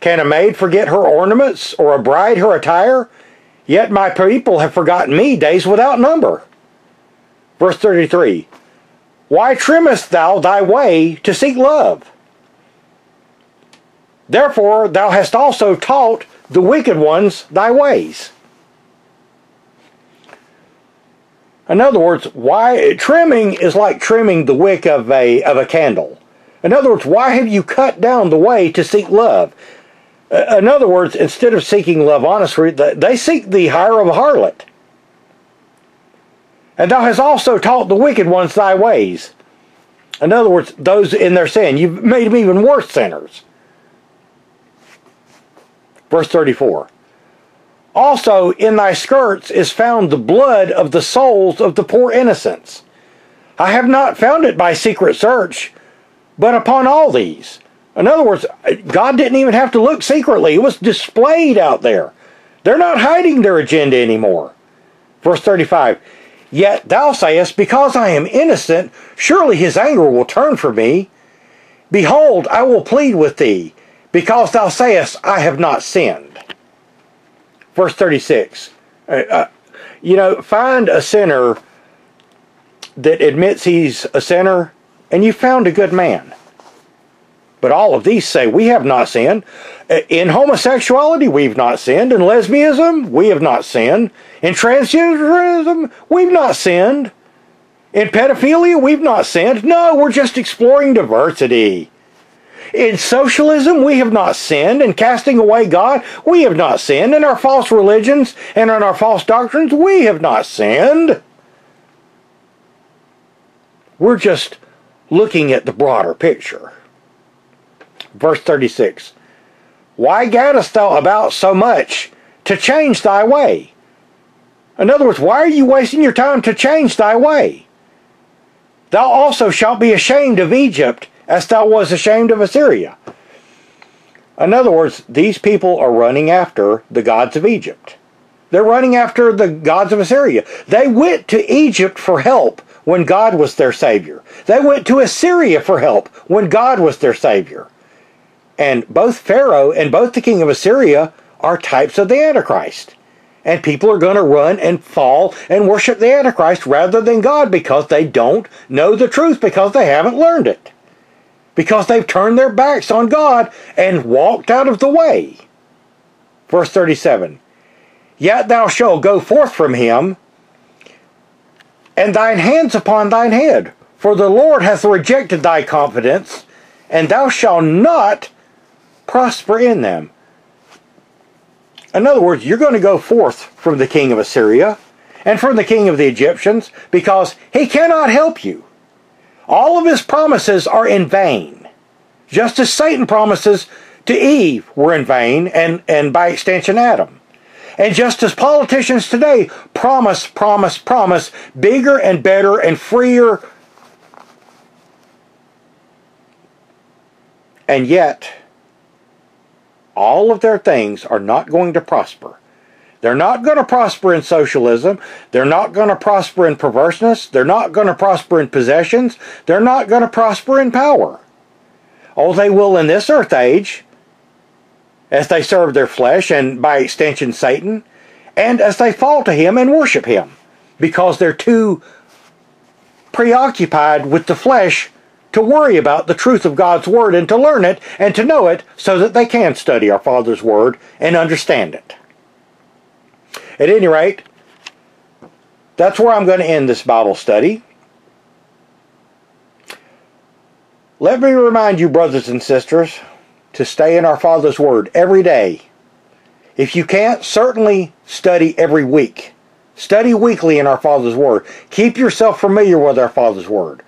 Can a maid forget her ornaments, or a bride her attire? Yet my people have forgotten me days without number. Verse 33 Why trimmest thou thy way to seek love? Therefore thou hast also taught the wicked ones thy ways. In other words, why trimming is like trimming the wick of a of a candle. In other words, why have you cut down the way to seek love? Uh, in other words, instead of seeking love honestly, they seek the hire of a harlot. And thou hast also taught the wicked ones thy ways. In other words, those in their sin. You've made them even worse sinners. Verse 34. Also in thy skirts is found the blood of the souls of the poor innocents. I have not found it by secret search, but upon all these. In other words, God didn't even have to look secretly. It was displayed out there. They're not hiding their agenda anymore. Verse 35 Yet thou sayest, Because I am innocent, surely his anger will turn from me. Behold, I will plead with thee, because thou sayest, I have not sinned. Verse 36. Uh, uh, you know, find a sinner that admits he's a sinner, and you found a good man. But all of these say, We have not sinned. Uh, in homosexuality, we've not sinned. In lesbianism, we have not sinned. In transgenderism, we've not sinned. In pedophilia, we've not sinned. No, we're just exploring diversity. In socialism, we have not sinned. In casting away God, we have not sinned. In our false religions and in our false doctrines, we have not sinned. We're just looking at the broader picture. Verse 36 Why gaddest thou about so much to change thy way? In other words, why are you wasting your time to change thy way? Thou also shalt be ashamed of Egypt, as thou was ashamed of Assyria. In other words, these people are running after the gods of Egypt. They're running after the gods of Assyria. They went to Egypt for help when God was their Savior. They went to Assyria for help when God was their Savior. And both Pharaoh and both the king of Assyria are types of the Antichrist. And people are going to run and fall and worship the Antichrist rather than God because they don't know the truth, because they haven't learned it. Because they've turned their backs on God and walked out of the way. Verse 37 Yet thou shalt go forth from him, and thine hands upon thine head, for the Lord hath rejected thy confidence, and thou shalt not prosper in them. In other words, you're going to go forth from the king of Assyria and from the king of the Egyptians because he cannot help you. All of his promises are in vain. Just as Satan promises to Eve were in vain and, and by extension Adam. And just as politicians today promise, promise, promise bigger and better and freer, and yet all of their things are not going to prosper. They're not going to prosper in socialism. They're not going to prosper in perverseness. They're not going to prosper in possessions. They're not going to prosper in power. Oh, they will in this earth age, as they serve their flesh and by extension Satan, and as they fall to him and worship him, because they're too preoccupied with the flesh to worry about the truth of God's Word and to learn it and to know it so that they can study our Father's Word and understand it. At any rate, that's where I'm going to end this Bible study. Let me remind you, brothers and sisters, to stay in our Father's Word every day. If you can't, certainly study every week. Study weekly in our Father's Word. Keep yourself familiar with our Father's Word.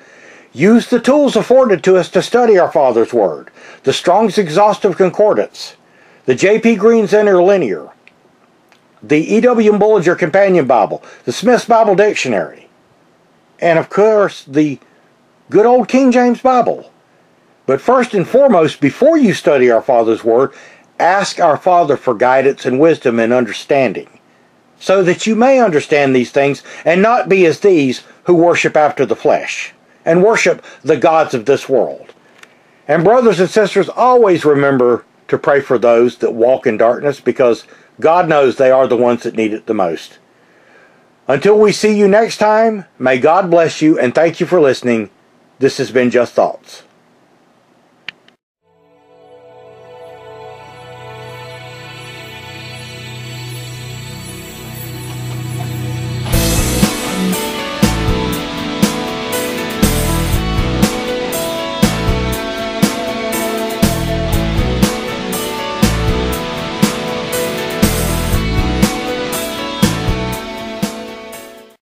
Use the tools afforded to us to study our Father's Word. The Strong's Exhaustive Concordance, the J.P. Green's Interlinear, the E.W. Bullinger Companion Bible, the Smith's Bible Dictionary, and of course the good old King James Bible. But first and foremost, before you study our Father's Word, ask our Father for guidance and wisdom and understanding, so that you may understand these things and not be as these who worship after the flesh and worship the gods of this world. And brothers and sisters, always remember to pray for those that walk in darkness because God knows they are the ones that need it the most. Until we see you next time, may God bless you and thank you for listening. This has been Just Thoughts.